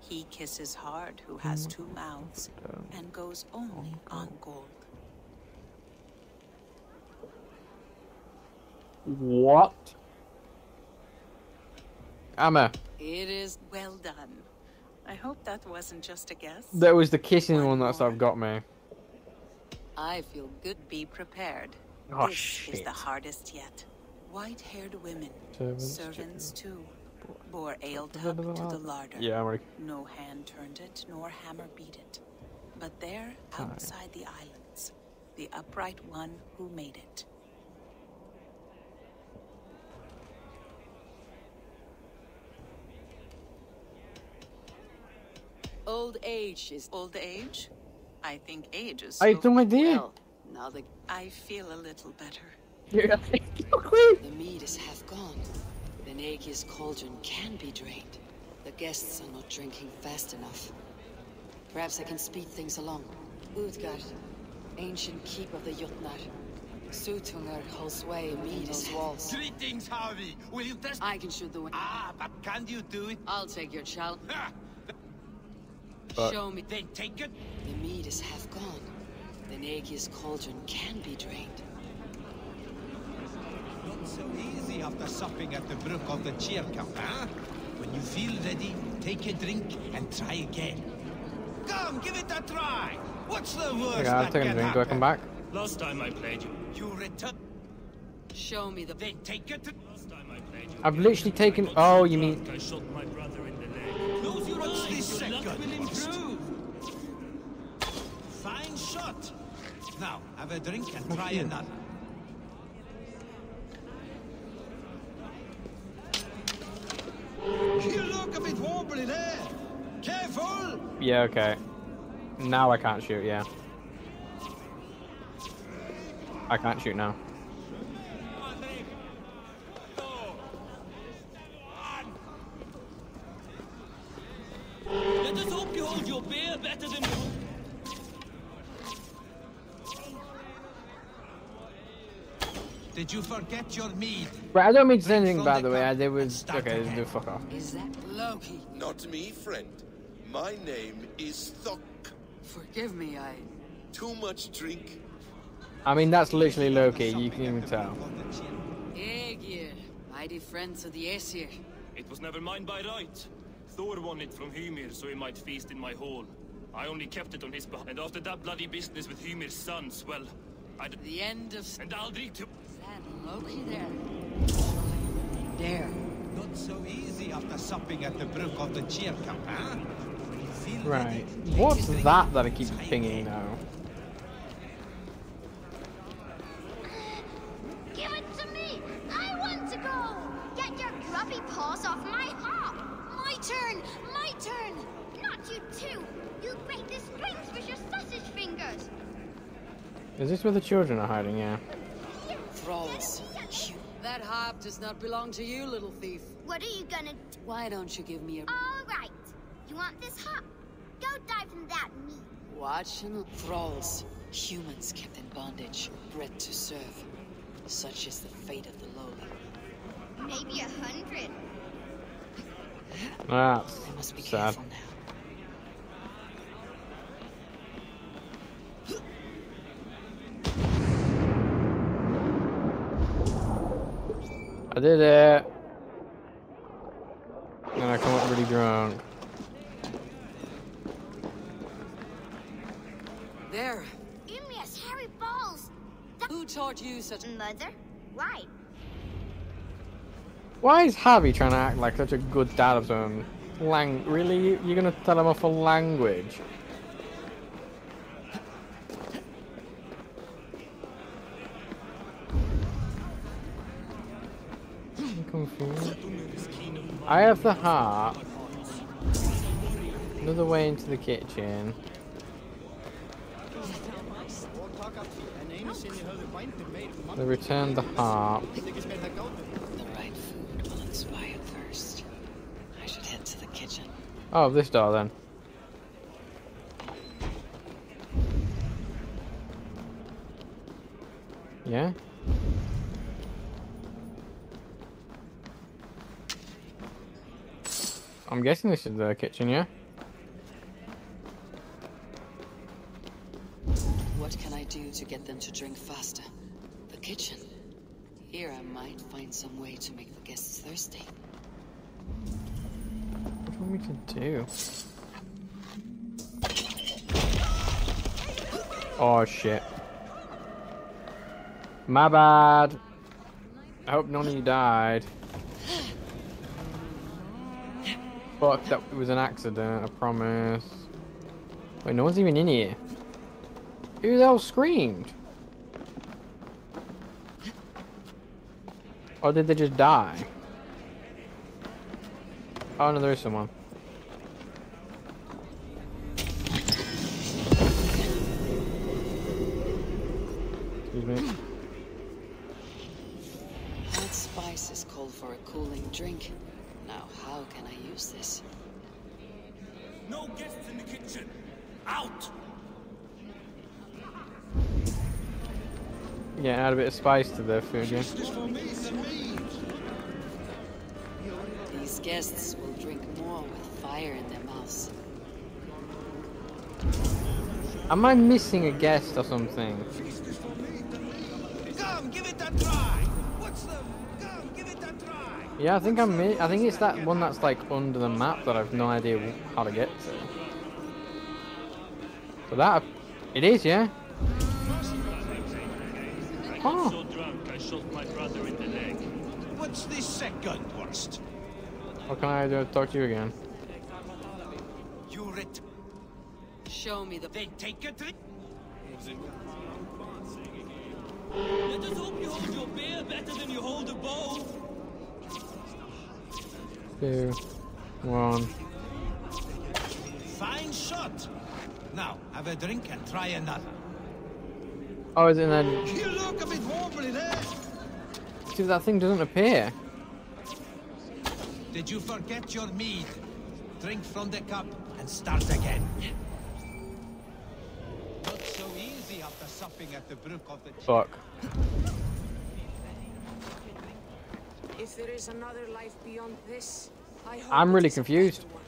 He kisses hard who has two mouths and goes only on gold. What? Emma, It is Well done. I hope that wasn't just a guess. that was the kissing one that sort of got me. I feel good. Be prepared. Oh, this is the hardest yet. White-haired women, Servants, servants too. bore ale tub to the larder. Yeah, I'm ready. No hand turned it, nor hammer beat it. But there, outside the islands, the upright one who made it. Old age is Old age? I think age is. I had so- no idea. well. Now the I feel a little better. You're quick. the mead is half gone. The Aegir's cauldron can be drained. The guests are not drinking fast enough. Perhaps I can speed things along. Utgard, ancient keep of the Jotnar. Suttungr holds sway in those walls. Greetings, Havi. Will you test? I can shoot the window. Ah, but can you do it? I'll take your challenge. Ha! But- Show me. Then take it. The mead is half gone. The Aegir's cauldron can be drained. Not so easy after supping at the brook of the cheer cup, huh? When you feel ready, take a drink and try again. Come, give it a try. What's the worst Okay, I'll that take a can drink. Do I come back? Last time I played you. You return. Show me the. Then take it. Last time I played you. I've literally taken. Oh, you mean? I shot my brother in the leg. Close your eyes this second. will improve. Fine shot. Now, have a drink and try another. You look a bit wobbly there. Careful. Yeah, okay. Now I can't shoot. Yeah. I can't shoot now. Let us hope you hold your beer better than Did you forget your mead? Right, I don't mean to say anything by the the way. I did and was start okay. Do fuck off. Is that Loki? Not me, friend. My name is Thok. Forgive me, I. Too much drink. I mean, that's literally Loki. You can even tell. Aegir, mighty friends of the Aesir. It was never mine by right. Thor won it from Hymir so he might feast in my hall. I only kept it on his behalf. And after that bloody business with Hymir's sons, well, I d- The end of. And Aldrich too. Is that Loki there? There. Not so easy after supping at the brook of the cheer cup, huh? When you feel Right. What's that that I and keep pinging now? Give it to me! I want to go! Get your grubby paws off my hop! My turn! My turn! Not you too! You'll break the strings with your sausage fingers! Is this where the children are hiding? Yeah. Thralls. That harp does not belong to you, little thief. What are you gonna do? Why don't you give me a Alright. You want this hop? Go dive in that meat. watch and thralls? Humans kept in bondage, bred to serve. Such is the fate of the lowly. Maybe a hundred. Ah, That's I must be sad. careful now. I did it. And I come up pretty drunk. There. Ymir's hairy balls. Who taught you such? A mother? Why? Why is Havi trying to act like such a good dad of some lang? Really, you're gonna tell him off for language? I have the heart. Another way into the kitchen. They return the harp. The kitchen. Oh, this door then. Yeah? I'm guessing this is the kitchen, yeah? What can I do to get them to drink faster? The kitchen. Here I might find some way to make the guests thirsty. What do you want me to do? Oh shit. My bad. I hope none of you died. Fuck, that was an accident, I promise. Wait, no one's even in here. Who the hell screamed? Or did they just die? Oh no, there is someone. Excuse me. That spice is called for a cooling drink. Now, how can I use this? No guests in the kitchen! Out! Yeah, add a bit of spice to their food, yeah. These guests will drink more with fire in their mouths. Am I missing a guest or something? Come, give it a try. What's the? Come, give it a try. Yeah, I think I'm. Mi- I think it's that one that's like under the map that I've no idea how to get to. So that it is, yeah. I'm so drunk I shot my brother in the leg. What's the second worst? What can I do to talk to you again? You ret. Show me the. Then take a drink. Let us hope you hold your beer better than you hold a bow. Two, one. Fine shot. Now, have a drink and try another. Oh, is it then? Uh, you look a bit wobbly there. See, that thing doesn't appear. Did you forget your mead? Drink from the cup and start again. Not so easy after supping at the brook of the Fuck. If there is another life beyond this, I hope I'm really is a confused. better one.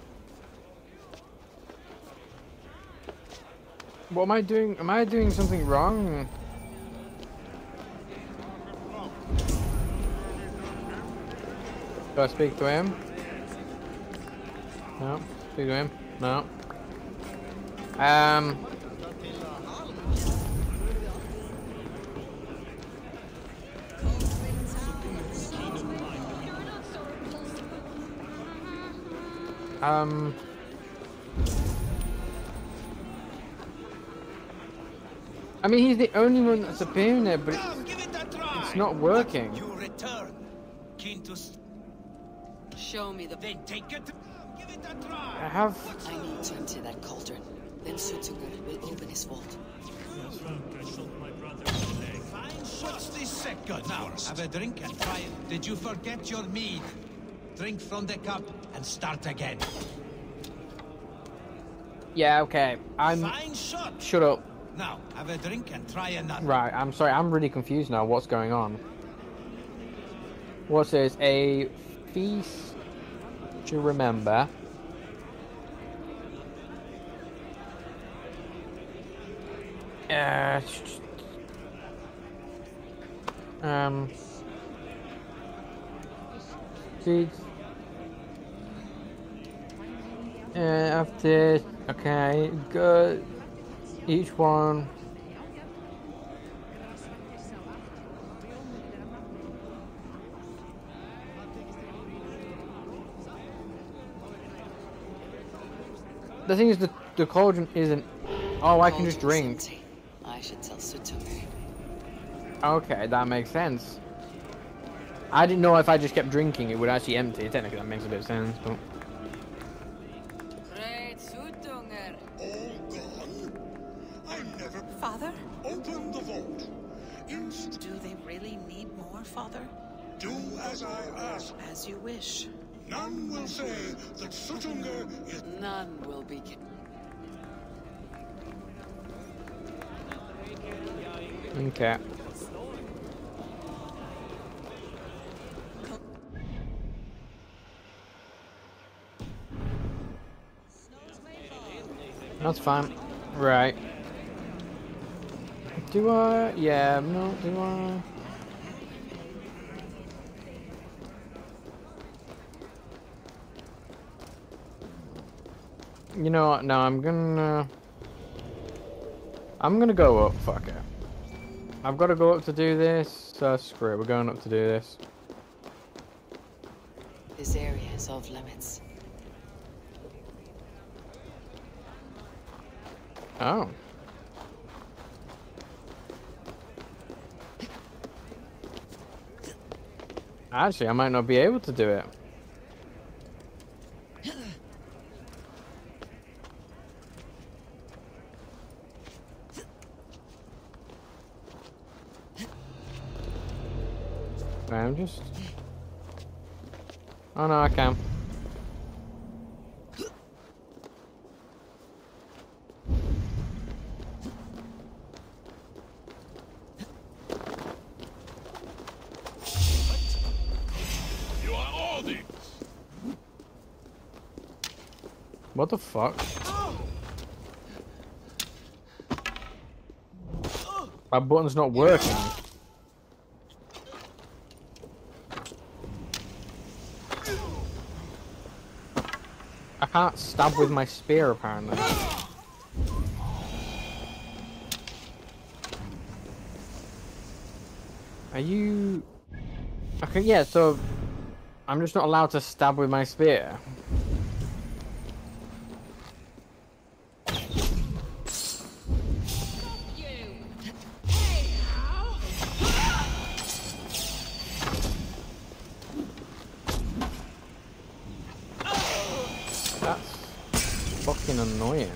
What am I doing? Am I doing something wrong? Do I speak to him? No. Speak to him? No. Um. Um. I mean, he's the only one that's appearing there, but Come, it's, it it's not working. You return. Keen to. Show me the. Then take a. Dr- give it a I try. have. I need to empty that cauldron. Then Suttungr will open his vault. Drunk I shot my brother in the leg. Fine shot. What's the second? Now, have a drink and try it. Did you forget your mead? Drink from the cup and start again. Yeah, okay. I'm. Fine shot. Shut up. Now, have a drink and try another. Right, I'm sorry, I'm really confused now. What's going on? What's this? A feast to remember. Uh, um. Seeds. Uh, after. Okay, good. Each one. The thing is, the the cauldron isn't. Oh, I can just drink. I should tell. Okay, that makes sense. I didn't know if I just kept drinking, it would actually empty. Technically, that makes a bit of sense, but. That's fine. Right. Do I? Yeah, no, do I? You know what? No, I'm gonna. I'm gonna go up. Fuck it. I've got to go up to do this. So screw it. We're going up to do this. This area is off limits. Oh. Actually, I might not be able to do it. I'm just... Oh no, I can. What the fuck? My button's not working. I can't stab with my spear apparently. Are you... Okay, yeah, so... I'm just not allowed to stab with my spear. That's fucking annoying.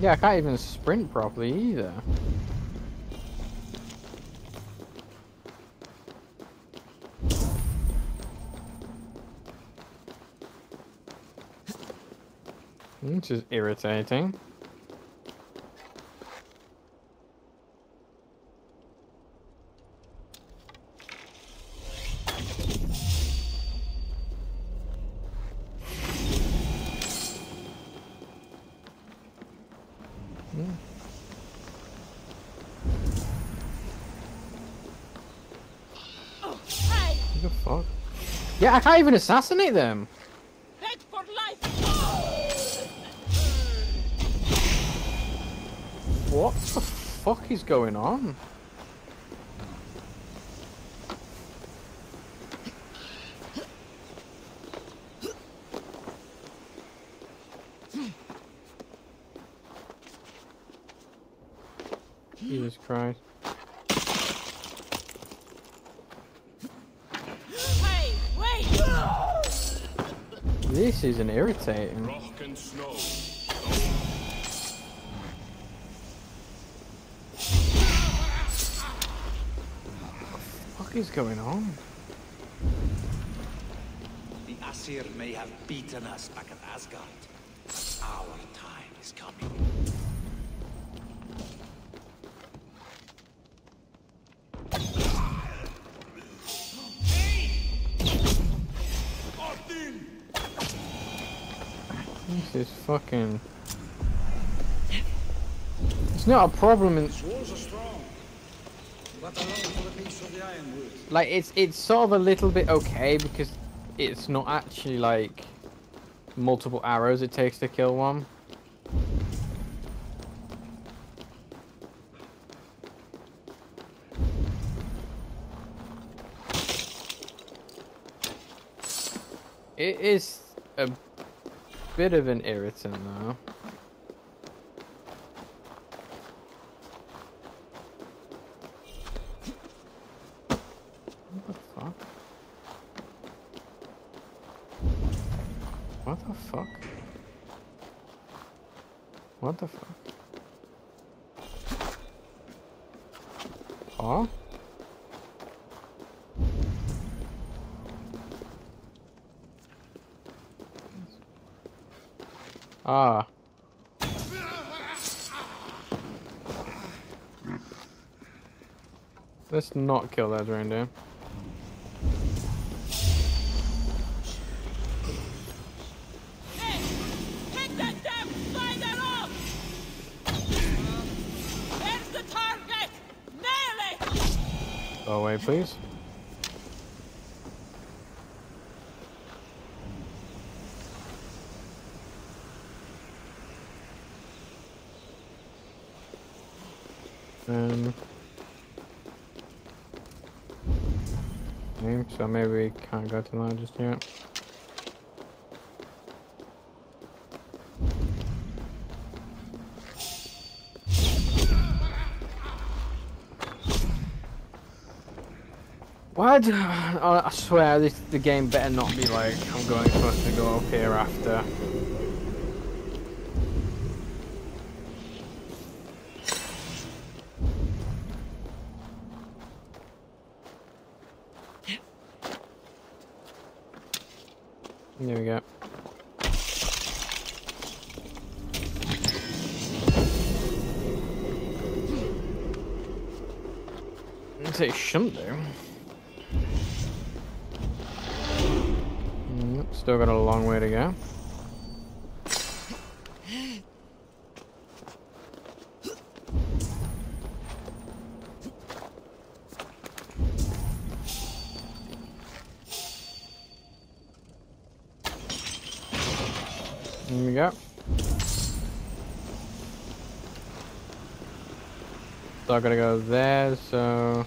Yeah, I can't even sprint properly either. Which is irritating. I can't even assassinate them. Beg for life! What the fuck is going on? Jesus Christ. Hey, wait! Is an irritating. rock and snow. What is going on? The Aesir may have beaten us back at Asgard. Our time is coming. Fucking. It's not a problem in. Like it's it's sort of a little bit okay because it's not actually like multiple arrows it takes to kill one. It is a bit of an irritant though. What the fuck? What the fuck? What the fuck? Huh? Ah. Let's not kill that reindeer. Take that damn spider off! There's the target! Nail it! Go away, please. Um. game, so maybe we can't go to that just yet. Why do I swear this the game better not be like I'm going supposed to go up here after. Still got a long way to go. There we go. I gotta go there, so...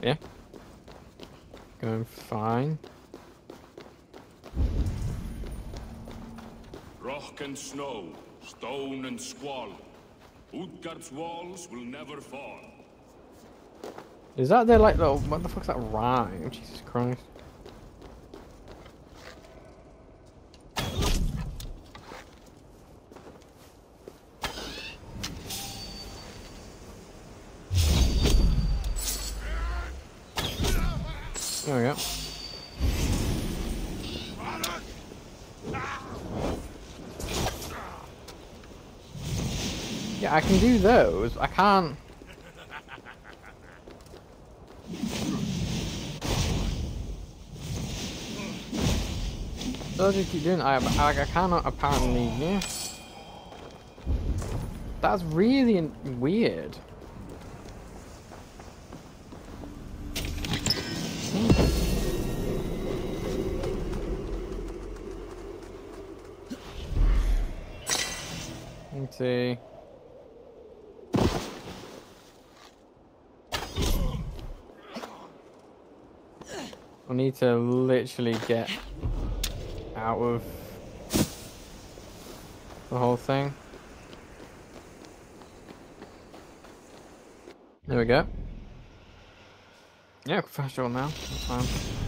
Yeah. Going fine. Rock and snow, stone and squall. Utgard's walls will never fall. Is that their like little what the fuck's that rhyme? Jesus Christ. Can do those. I can't. Those you keep doing, I, I, I cannot apparently, yeah. That's really weird. Let's see. I need to literally get out of the whole thing. There we go. Yeah, roll now. That's fine.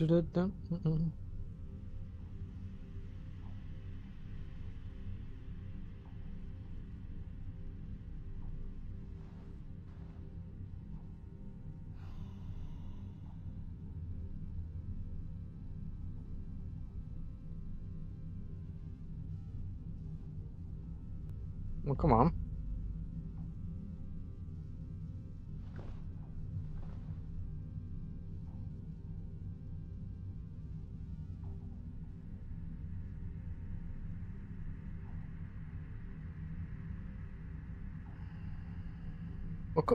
Mm, da-da-da, mm-mm. Well, come on.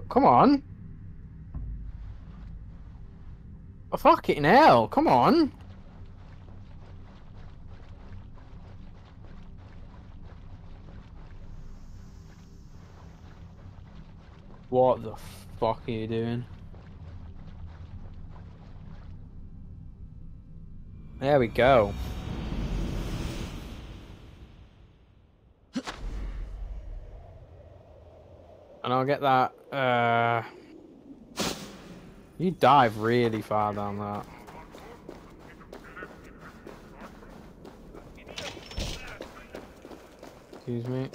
Come on. Oh, fucking hell, come on. What the fuck are you doing? There we go. I'll get that, uh... You dive really far down that. Excuse me.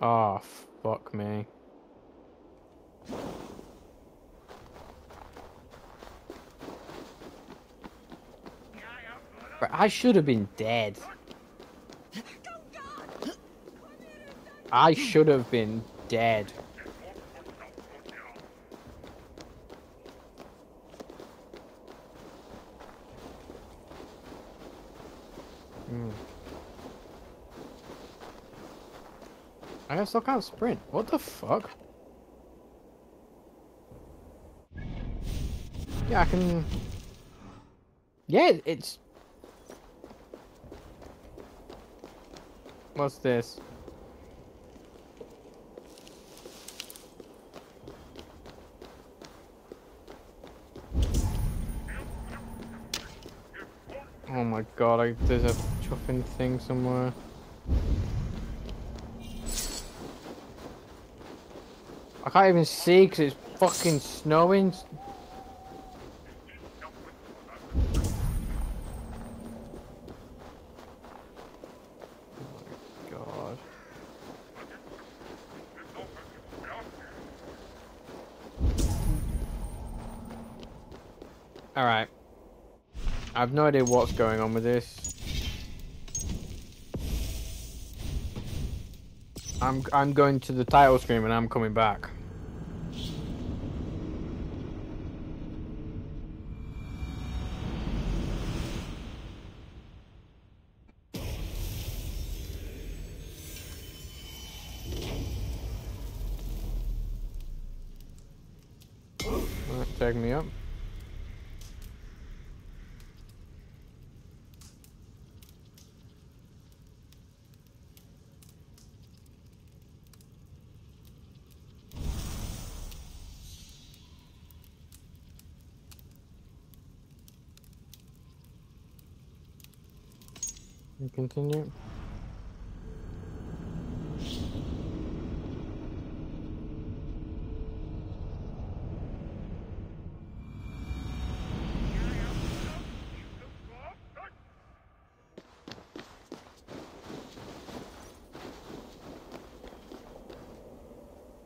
Oh, fuck me. I should have been dead. I should have been dead. Hmm. I still can't sprint. What the fuck? Yeah, I can... Yeah, it's... What's this? Oh my god, I, there's a chuffing thing somewhere. I can't even see because it's fucking snowing. God. Alright. I have no idea what's going on with this. I'm I'm going to the title screen and I'm coming back. Tag me up. Continue.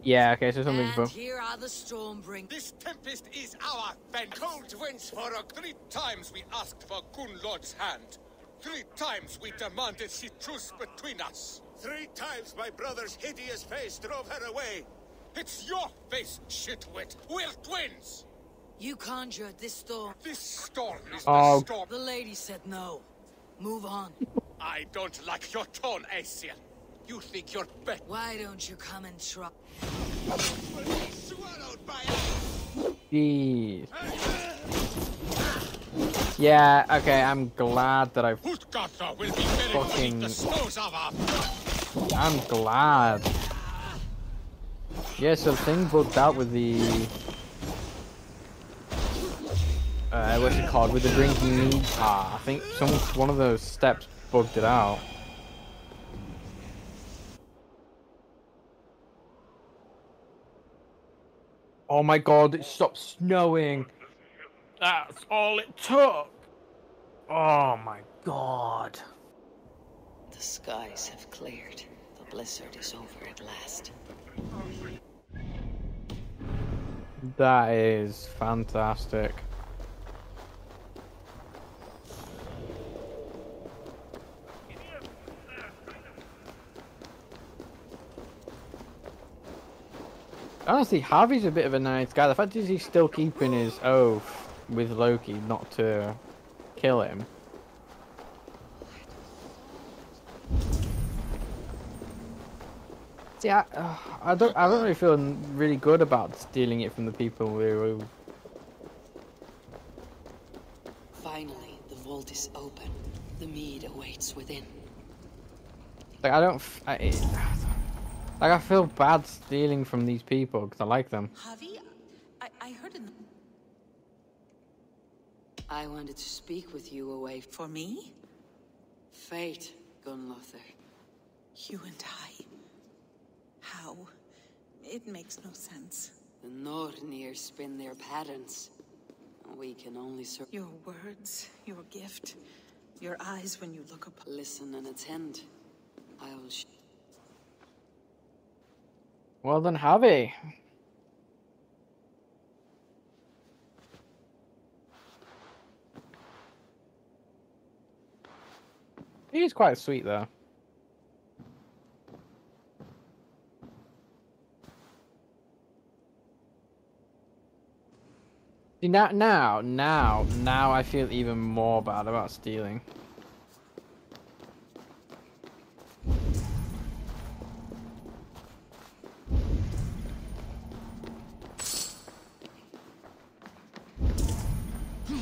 Yeah, okay, so something's And both. here are the Stormbring. This tempest is our vengeance. Cold winds for a three times we asked for Gunnlodr's hand. Three times we demanded she truce between us. Three times my brother's hideous face drove her away. It's your face, shitwit. We're twins. You conjured this storm. This storm is Oh. the storm. The lady said no. Move on. I don't like your tone, Aesir. You think you're better. Why don't you come and try? Swallowed Jeez. Yeah, okay, I'm glad that I've Utgarda will be buried fucking... I'm glad. Yeah, so thing bugged out with the... Uh, what's it called? With the drinking mead part. I think some one of those steps bugged it out. Oh my god, it stopped snowing. That's all it took. Oh my god. The skies have cleared. The blizzard is over at last. That is fantastic. Honestly, Havi's a bit of a nice guy. The fact is he's still keeping his oath with Loki not to kill him. See, I, uh, I don't, I don't really feel really good about stealing it from the people who. Finally, the vault is open. The mead awaits within. Like I don't, f- I, it- like I feel bad stealing from these people because I like them. Havi, I, I heard in the... I wanted to speak with you away For me? Fate, Gunnlodr. You and I. How? It makes no sense. The Nornir spin their patterns. We can only serve. Your words, your gift, your eyes when you look upon. Listen and attend. I will. Sh- Well then, Havi. He's quite sweet though. See now, now, now, now I feel even more bad about stealing.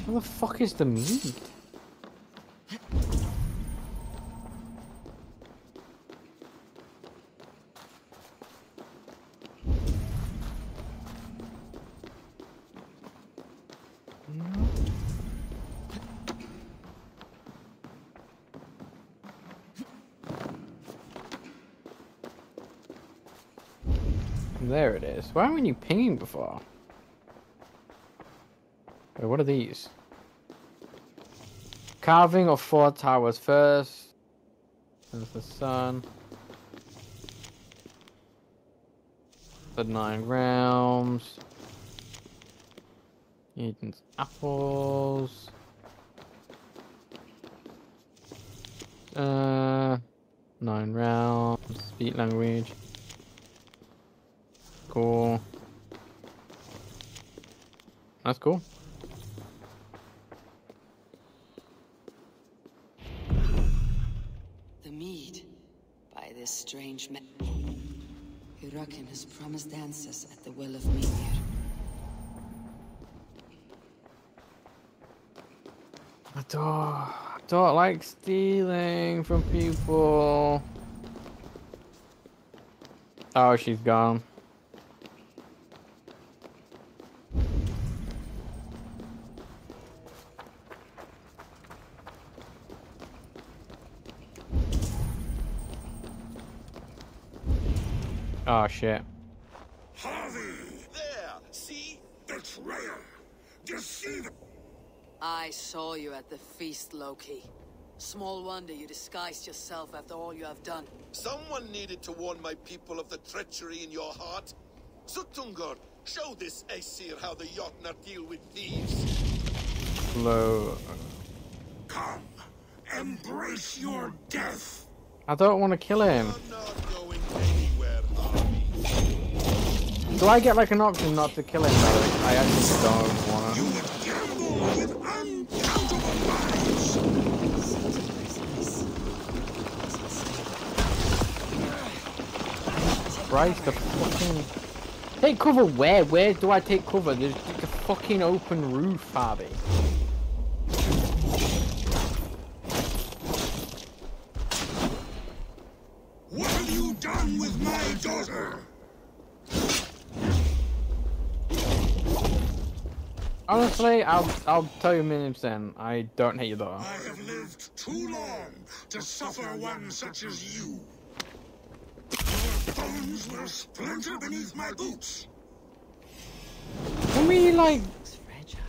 Where the fuck is the meat? There it is. Why weren't you pinging before? Wait, what are these? Carving of four towers first. There's the sun. The nine realms. Eden's apples. Uh, nine realms. Speak language. Cool. That's cool. The mead by this strange man. Hirakin has promised answers at the Well of Mimir. I don't, I don't like stealing from people. Oh, she's gone. Oh shit. Havi! There! See? Betrayer! Deceiver! I saw you at the feast, Loki. Small wonder you disguised yourself after all you have done. Someone needed to warn my people of the treachery in your heart. Suttungr, show this Aesir how the Jotnar deal with thieves. Slow. Come, embrace your death! I don't want to kill him. Not going Do I get like an option not to kill him though? I actually don't want to. Gamble with uncountable lives! Christ, the fucking. Take cover where? Where do I take cover? There's like a fucking open roof, Havi. Honestly, I'll I'll tell you a million percent. I don't hate you though. I have lived too long to suffer one such as you. Your bones will splinter beneath my boots. I mean, like, fragile.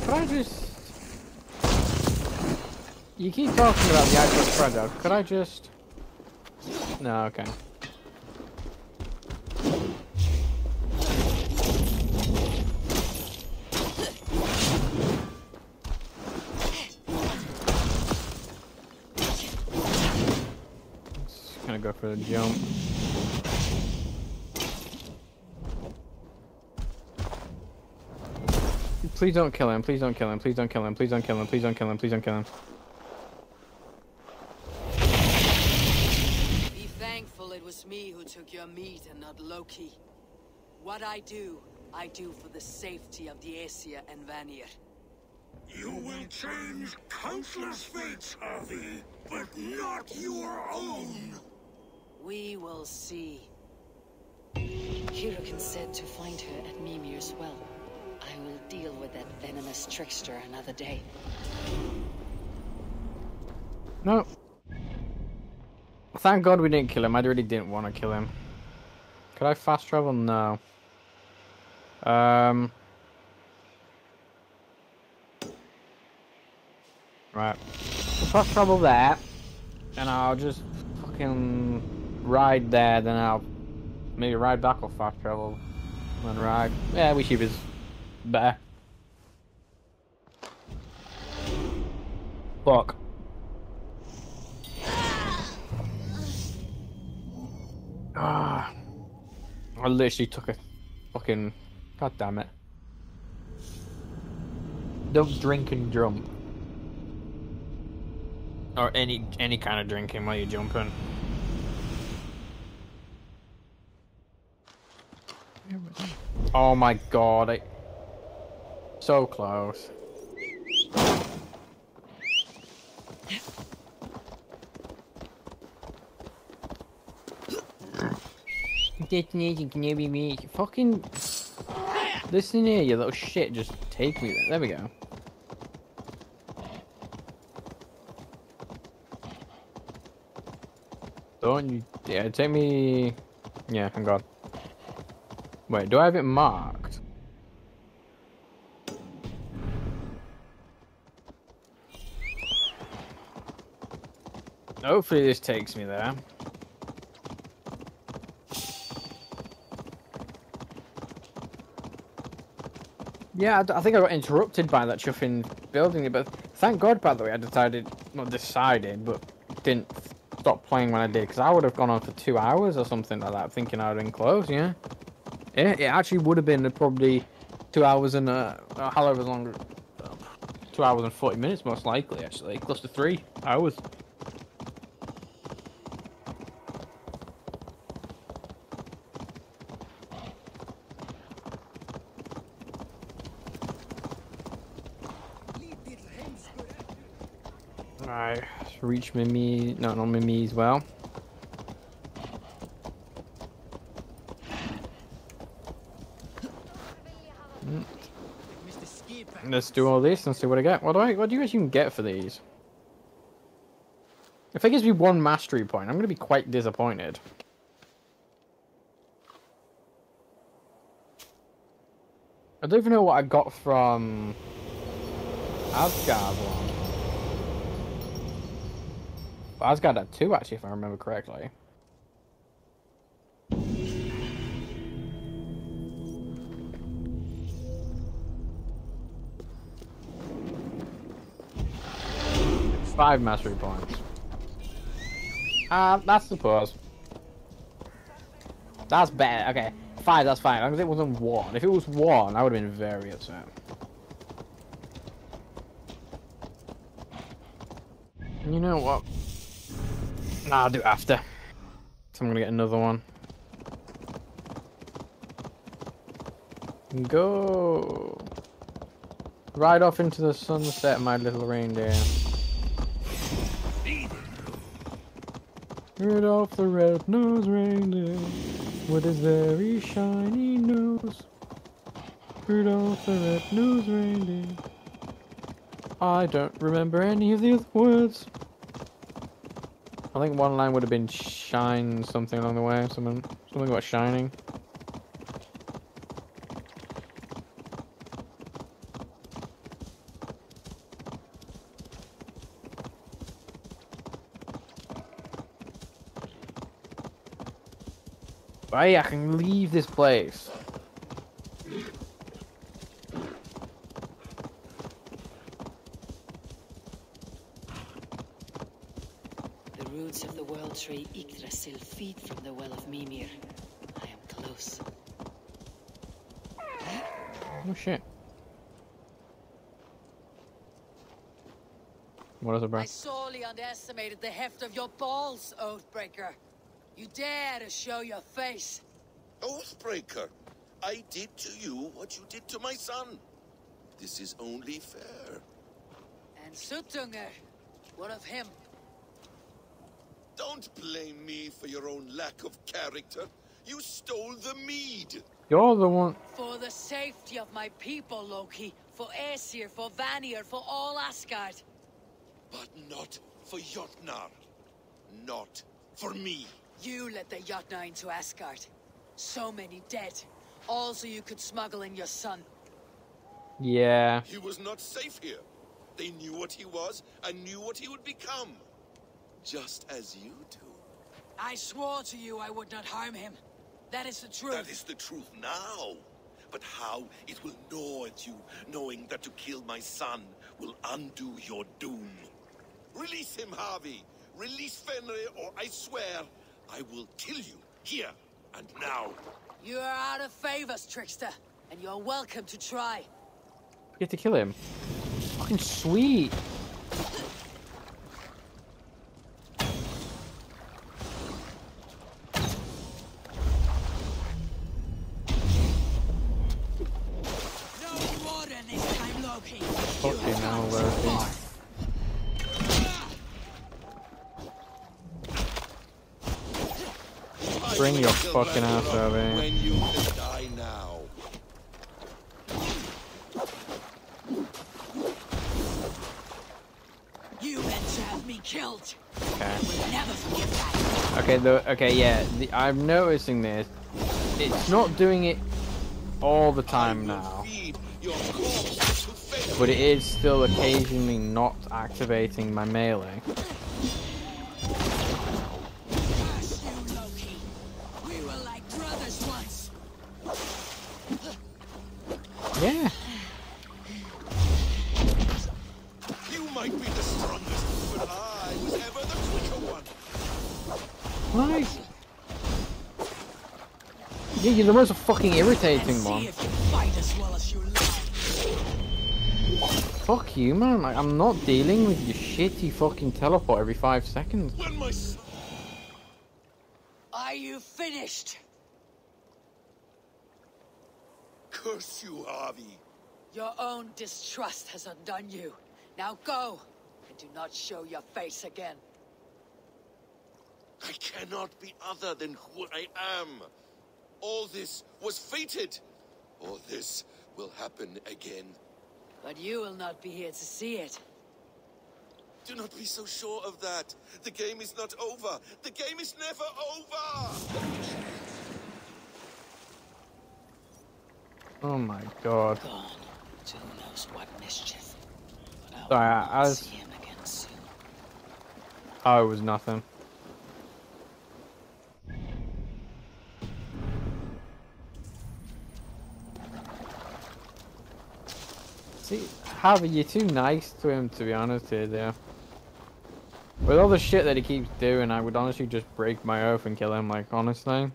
could I just? You keep talking about the actual fragile. Could I just? No, okay. Just gonna go for the jump. Please don't kill him. Please don't kill him. Please don't kill him. Please don't kill him. Please don't kill him. Please don't kill him. Be thankful it was me who took your meat and not Loki. What I do, I do for the safety of the Aesir and Vanir. You will change countless fates, Havi, but not your own. We will see. Hirukin said to find her at Mimir's well. I will deal with that venomous trickster another day. No. Thank God we didn't kill him. I really didn't want to kill him. Could I fast travel? No. Um. Right. We'll fast travel there, and I'll just fucking ride there. Then I'll maybe ride back or fast travel, and ride. Yeah, we is better. Fuck. Ah. I literally took a fucking. God damn it. Don't drink and jump. Or any any kind of drinking while you're jumping. Oh my god, I... So close. Detonating canary me? Fucking... Listen here, you little shit. Just take me there. There we go. Don't you... Yeah, take me... Yeah, I'm gone. Wait, do I have it marked? Hopefully this takes me there. Yeah, I think I got interrupted by that chuffing building, but thank God, by the way, I decided, not decided, but didn't stop playing when I did, because I would have gone on for two hours or something like that, thinking I'd been close, yeah. Yeah, it actually would have been probably two hours and uh, however long, two hours and 40 minutes most likely, actually, close to three hours. Alright, reach Mimi, no, not Mimi as well. Let's do all this and see what I get. What do I? What do you guys even get for these? If it gives me one mastery point, I'm going to be quite disappointed. I don't even know what I got from Asgard one. Asgard had two actually, if I remember correctly. Five mastery points. Ah, that's the pause. That's bad. Okay, five. That's fine. As it wasn't one. If it was one, I would have been very upset. You know what? Nah, I'll do it after. So I'm gonna get another one. Go. Ride off into the sunset, my little reindeer. Rudolph the red-nosed reindeer with his very shiny nose. Rudolph the red-nosed reindeer. I don't remember any of the other words. I think one line would have been shine something along the way. Something, something about shining. Right, I can leave this place. The roots of the world tree Yggdrasil feed from the well of Mimir. I am close. Oh shit. What is it, bro? I sorely underestimated the heft of your balls, Oathbreaker. You dare to show your face. Oathbreaker, I did to you what you did to my son. This is only fair. And Suttungr, what of him? Don't blame me for your own lack of character. You stole the mead. You're the one. For the safety of my people, Loki. For Aesir, for Vanir, for all Asgard. But not for Jotnar. Not for me. You led the Jotnar into Asgard. So many dead. All so you could smuggle in your son. Yeah. He was not safe here. They knew what he was and knew what he would become. Just as you do. I swore to you I would not harm him. That is the truth. That is the truth now. But how it will gnaw at you, knowing that to kill my son will undo your doom. Release him, Havi. Release Fenrir, or I swear I will kill you here and now. You are out of favors, trickster, and you're welcome to try. You get to kill him. Fucking sweet. Bring your fucking ass over here. You can die now. You meant to have me killed. Okay. Never forget that. Okay, the, okay, yeah, the, I'm noticing this. It's not doing it all the time now. But it is still occasionally not activating my melee. Yeah. You might be the strongest, but I was ever the quicker one. Nice. Yeah, you're the most fucking irritating one. if you fight as well as you learn. Fuck you, man. Like, I'm not dealing with your shitty fucking teleport every five seconds. When my s- Are you finished? Curse you, Havi. Your own distrust has undone you. Now go, and do not show your face again. I cannot be other than who I am. All this was fated. All this will happen again. But you will not be here to see it. Do not be so sure of that. The game is not over. The game is never over. Oh my god. Gone to who knows what mischief. But Sorry, I, I was. see him again soon. Oh, it was nothing. See, Havi, you're too nice to him, to be honest here, there. With all the shit that he keeps doing, I would honestly just break my oath and kill him, like, honestly.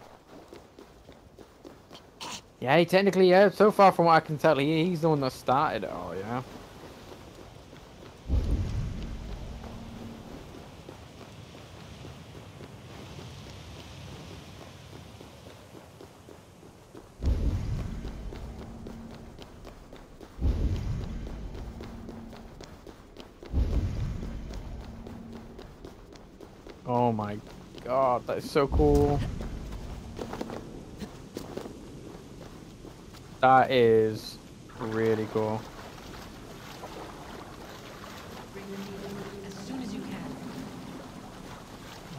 Yeah, he technically, yeah, so far from what I can tell, he, he's the one that started it all, yeah. Oh my god, that's so cool. That is really cool. As soon as you can.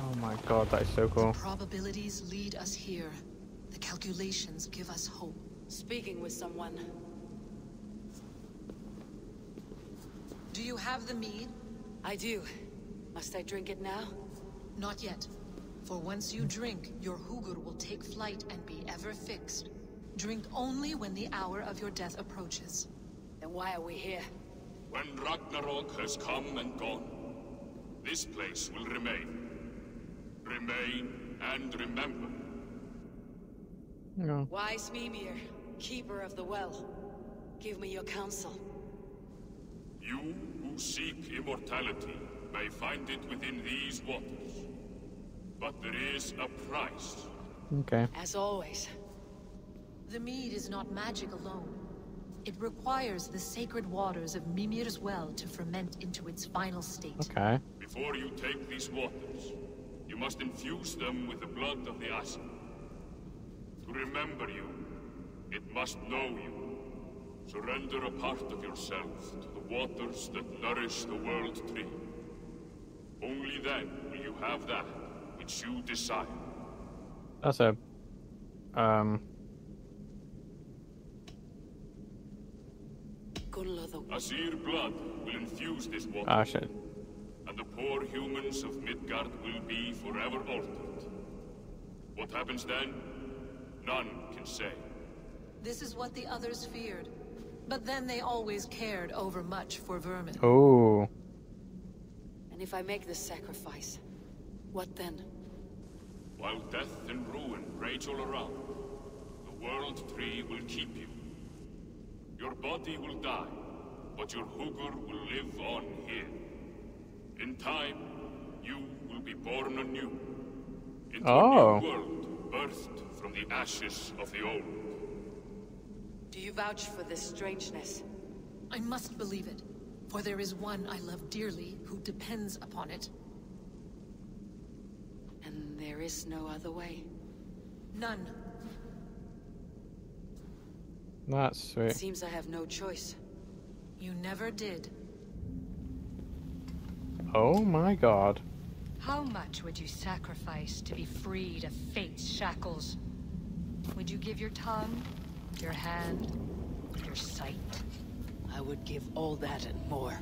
Oh my god, that is so cool. Probabilities lead us here. The calculations give us hope. Speaking with someone. Do you have the mead? I do. Must I drink it now? Not yet. For once you drink, your Hugur will take flight and be ever fixed. Drink only when the hour of your death approaches. Then why are we here? When Ragnarok has come and gone, this place will remain. Remain and remember. No. Wise Mimir, keeper of the well. Give me your counsel. You who seek immortality may find it within these waters. But there is a price. Okay. As always. The mead is not magic alone. It requires the sacred waters of Mimir's well to ferment into its final state. Okay. Before you take these waters, you must infuse them with the blood of the Asa. To remember you, it must know you. Surrender a part of yourself to the waters that nourish the World Tree. Only then will you have that which you desire. That's a um Gunla the Aesir blood will infuse this water. ah shit. and the poor humans of Midgard will be forever altered. What happens then? None can say. This is what the others feared. But then they always cared overmuch for vermin. Oh. And if I make this sacrifice, what then? While death and ruin rage all around, the World Tree will keep you. Your body will die, but your Hugur will live on here. In time, you will be born anew. Into Oh. a new oh. world, birthed from the ashes of the old. Do you vouch for this strangeness? I must believe it. For there is one I love dearly who depends upon it. And there is no other way. None. That's sweet. Seems I have no choice. You never did. Oh my god. How much would you sacrifice to be freed of fate's shackles? Would you give your tongue, your hand, your sight? I would give all that and more.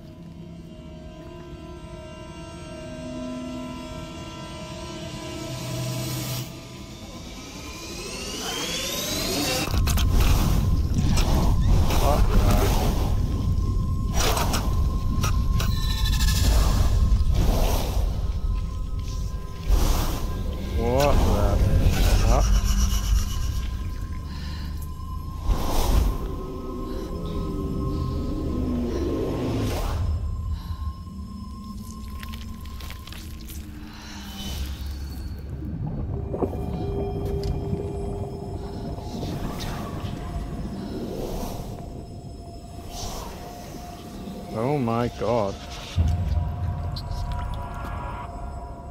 God.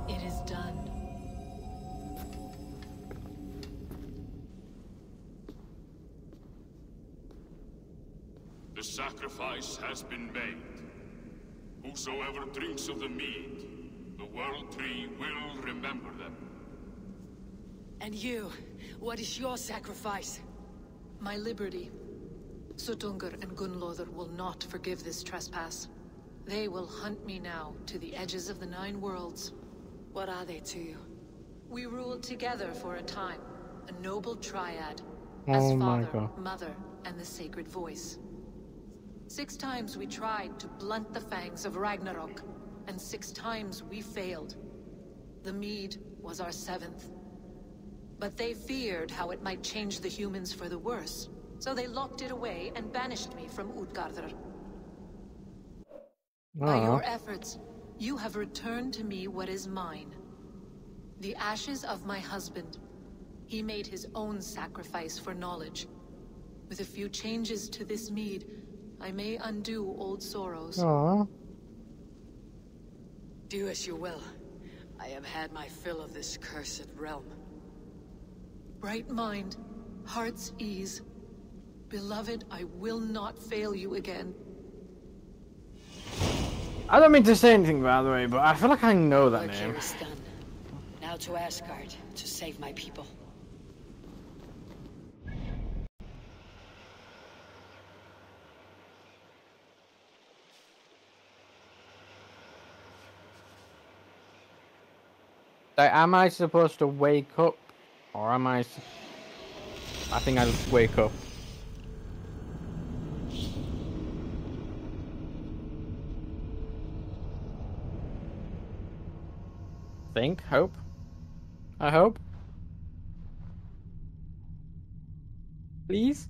It is done. The sacrifice has been made. Whosoever drinks of the mead, the World Tree will remember them. And you, what is your sacrifice? My liberty. Suttungr and Gunnlodr will not forgive this trespass. They will hunt me now to the edges of the Nine Worlds. What are they to you? We ruled together for a time, a noble triad, as Oh father, mother, and the sacred voice. Six times we tried to blunt the fangs of Ragnarok, and six times we failed. The mead was our seventh. But they feared how it might change the humans for the worse, so they locked it away and banished me from Utgardr. By uh-huh. your efforts, you have returned to me what is mine. The ashes of my husband. He made his own sacrifice for knowledge. With a few changes to this mead, I may undo old sorrows. Aw. Do as you will. I have had my fill of this cursed realm. Bright mind, heart's ease. Beloved, I will not fail you again. I don't mean to say anything, by the way, but I feel like I know that Work name. here is done. Now to Asgard to save my people. Am I supposed to wake up? Or am I... I think I just wake up. Think, hope. I hope. Please?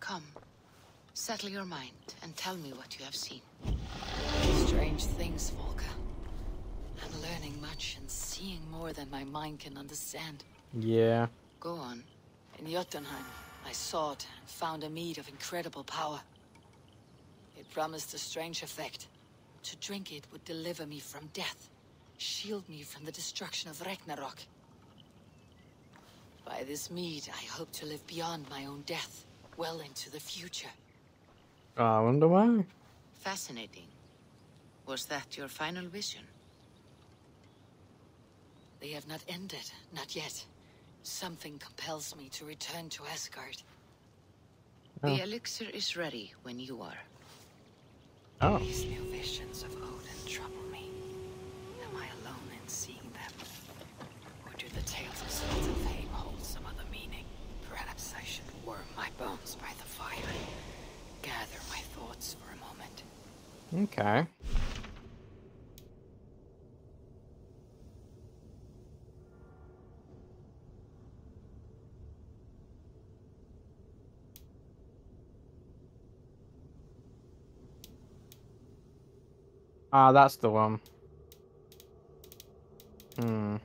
Come, settle your mind and tell me what you have seen. Strange things, Valka. Much and seeing more than my mind can understand. Yeah. Go on. In Jotunheim, I sought and found a mead of incredible power. It promised a strange effect. To drink it would deliver me from death, shield me from the destruction of Ragnarok. By this mead, I hope to live beyond my own death, well into the future. Ah, I wonder why. Fascinating. Was that your final vision? They have not ended, not yet. Something compels me to return to Asgard. The oh. elixir is ready when you are. Oh. These new visions of Odin trouble me. Am I alone in seeing them? Or do the tales of swords and fame hold some other meaning? Perhaps I should warm my bones by the fire. Gather my thoughts for a moment. Okay. Ah, that's the one. Hmm.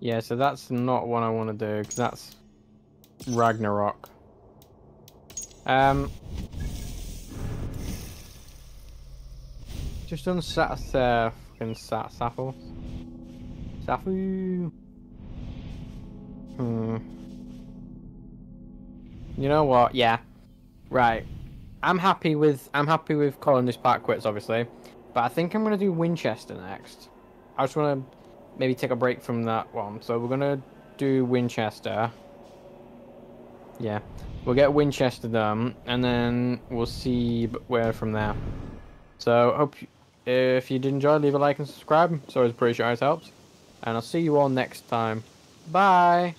Yeah, so that's not what I want to do, because that's Ragnarok. Um, just on Sat uh, fucking Sat Sappho. Safu. Hmm. You know what? Yeah. Right. I'm happy with I'm happy with calling this part quits, obviously, but I think I'm gonna do Winchester next. I just want to maybe take a break from that one, so we're gonna do Winchester. Yeah, we'll get Winchester done, and then we'll see where from there. So hope you, if you did enjoy, leave a like and subscribe. So it's pretty sure it helps, and I'll see you all next time. Bye.